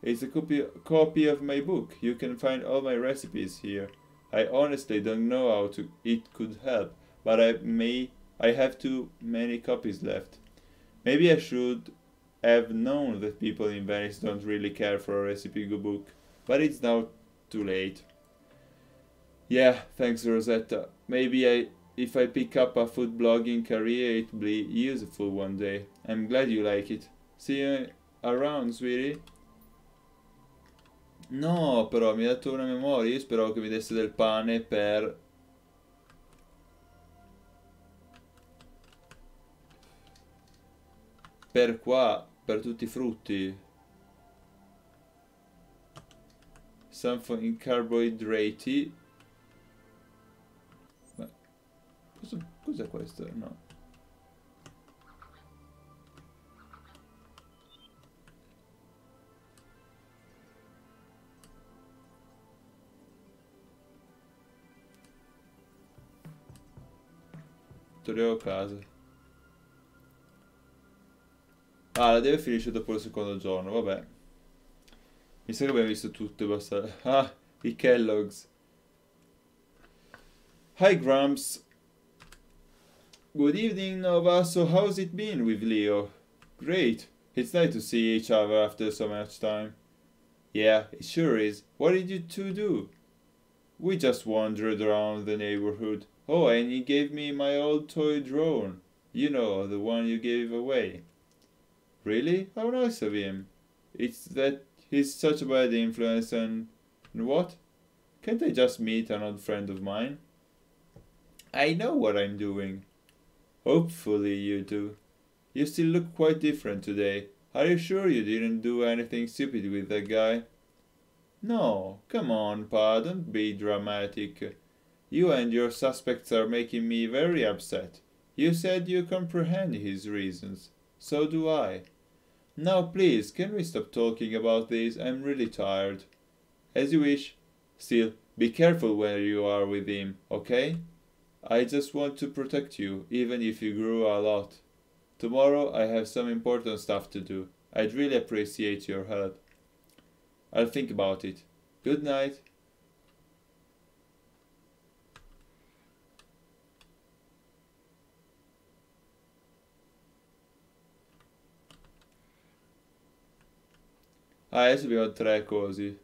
It's a copy, copy of my book. You can find all my recipes here. I honestly don't know how to, it could help, but I may I have too many copies left. Maybe I should have known that people in Venice don't really care for a recipe book, but it's now too late. Yeah, thanks Rosetta. Maybe I if I pick up a food blogging career it'll be useful one day. I'm glad you like it. See you around, sweetie. No, però mi ha dato una memoria. Io speravo che mi desse del pane per... Per qua, per tutti i frutti. Something carboidrati. Cos'è questo? No. Torneo casa. Ah, la deve finisce dopo il secondo giorno, vabbè. Mi sa che abbiamo visto tutto, basta. Ah, i Kellogg's. Hi Grumps. Good evening, Nova. So how's it been with Leo? Great. It's nice to see each other after so much time. Yeah, it sure is. What did you two do? We just wandered around the neighborhood. Oh, and he gave me my old toy drone. You know, the one you gave away. Really? How nice of him. It's that he's such a bad influence and... and what? Can't I just meet an old friend of mine? I know what I'm doing. Hopefully you do. You still look quite different today. Are you sure you didn't do anything stupid with that guy? No, come on, Pa, don't be dramatic. You and your suspects are making me very upset. You said you comprehend his reasons. So do I. Now please, can we stop talking about this? I'm really tired. As you wish. Still, be careful where you are with him, okay? I just want to protect you, even if you grew a lot. Tomorrow I have some important stuff to do. I'd really appreciate your help. I'll think about it. Good night. Ah, adesso abbiamo tre cosi.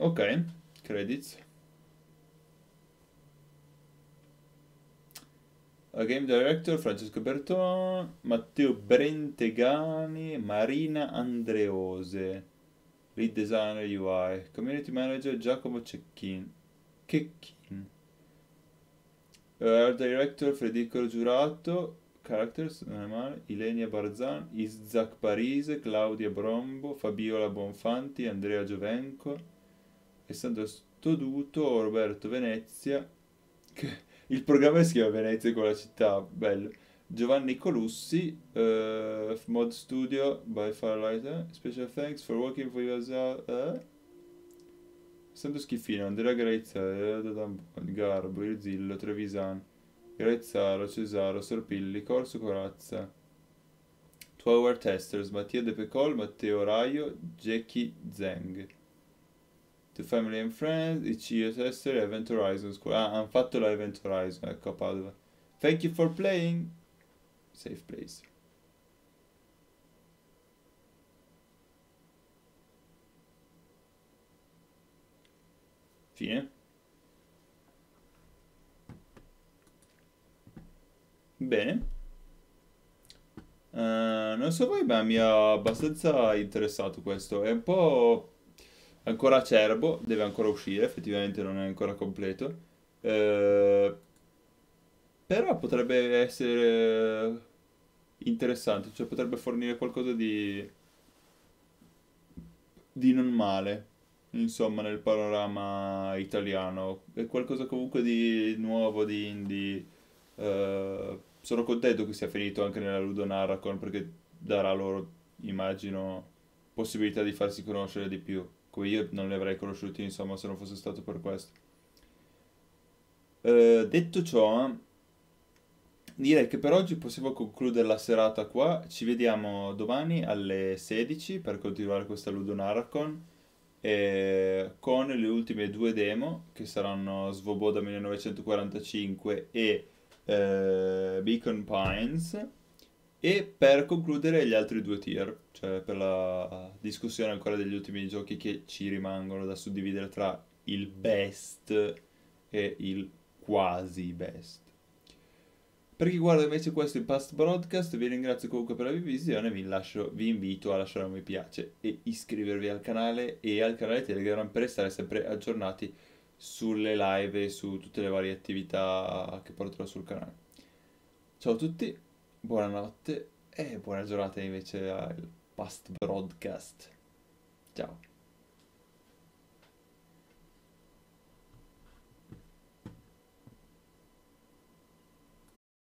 Ok, credits. A game director Francesco Berton, Matteo Brentegani, Marina Andreose. Lead designer UI, community manager Giacomo Cecchin. Checchin. Uh, art director Federico Giurato, characters, non è male, Ilenia Barzan, Isaac Parise, Claudia Brombo, Fabiola Bonfanti, Andrea Giovenco, Alessandro Stoduto, Roberto Venezia, il programma si chiama Venezia con la città, bello, Giovanni Colussi, uh, Mod Studio by Firelighter, special thanks for working for yourself, uh, Santo Schiffino, Andrea Graizza, Garbo, Irzillo, Trevisan, Graizzaro, Cesaro, Sorpilli, Corso Corazza, Tower Testers, Mattia De Pecol, Matteo Raio, Jackie Zeng. The Family and Friends, Ichio Tester, Event Horizon Squad. Ah, hanno fatto la Event Horizon, ecco a Padova. Thank you for playing. Safe place. Fine. Bene. Uh, non so voi, ma mi ha abbastanza interessato questo. È un po' ancora acerbo, deve ancora uscire, effettivamente non è ancora completo. Uh, però potrebbe essere interessante, cioè potrebbe fornire qualcosa di, di non male, insomma, nel panorama italiano. È qualcosa comunque di nuovo, di indie. Uh, sono contento che sia finito anche nella Ludo Narracon perché darà loro, immagino, possibilità di farsi conoscere di più. Come io non li avrei conosciuti, insomma, se non fosse stato per questo. Uh, detto ciò, direi che per oggi possiamo concludere la serata qua. Ci vediamo domani alle 16 per continuare questa Ludo Narracon eh, con le ultime due demo che saranno Svoboda 1945 e eh, Beacon Pines e per concludere gli altri due tier, cioè per la discussione ancora degli ultimi giochi che ci rimangono da suddividere tra il best e il quasi best. Per chi guarda invece questo in past broadcast, vi ringrazio comunque per la visione, vi, lascio, vi invito a lasciare un mi piace e iscrivervi al canale e al canale Telegram per restare sempre aggiornati sulle live e su tutte le varie attività che porterò sul canale. Ciao a tutti, buonanotte e buona giornata invece al past broadcast. Ciao.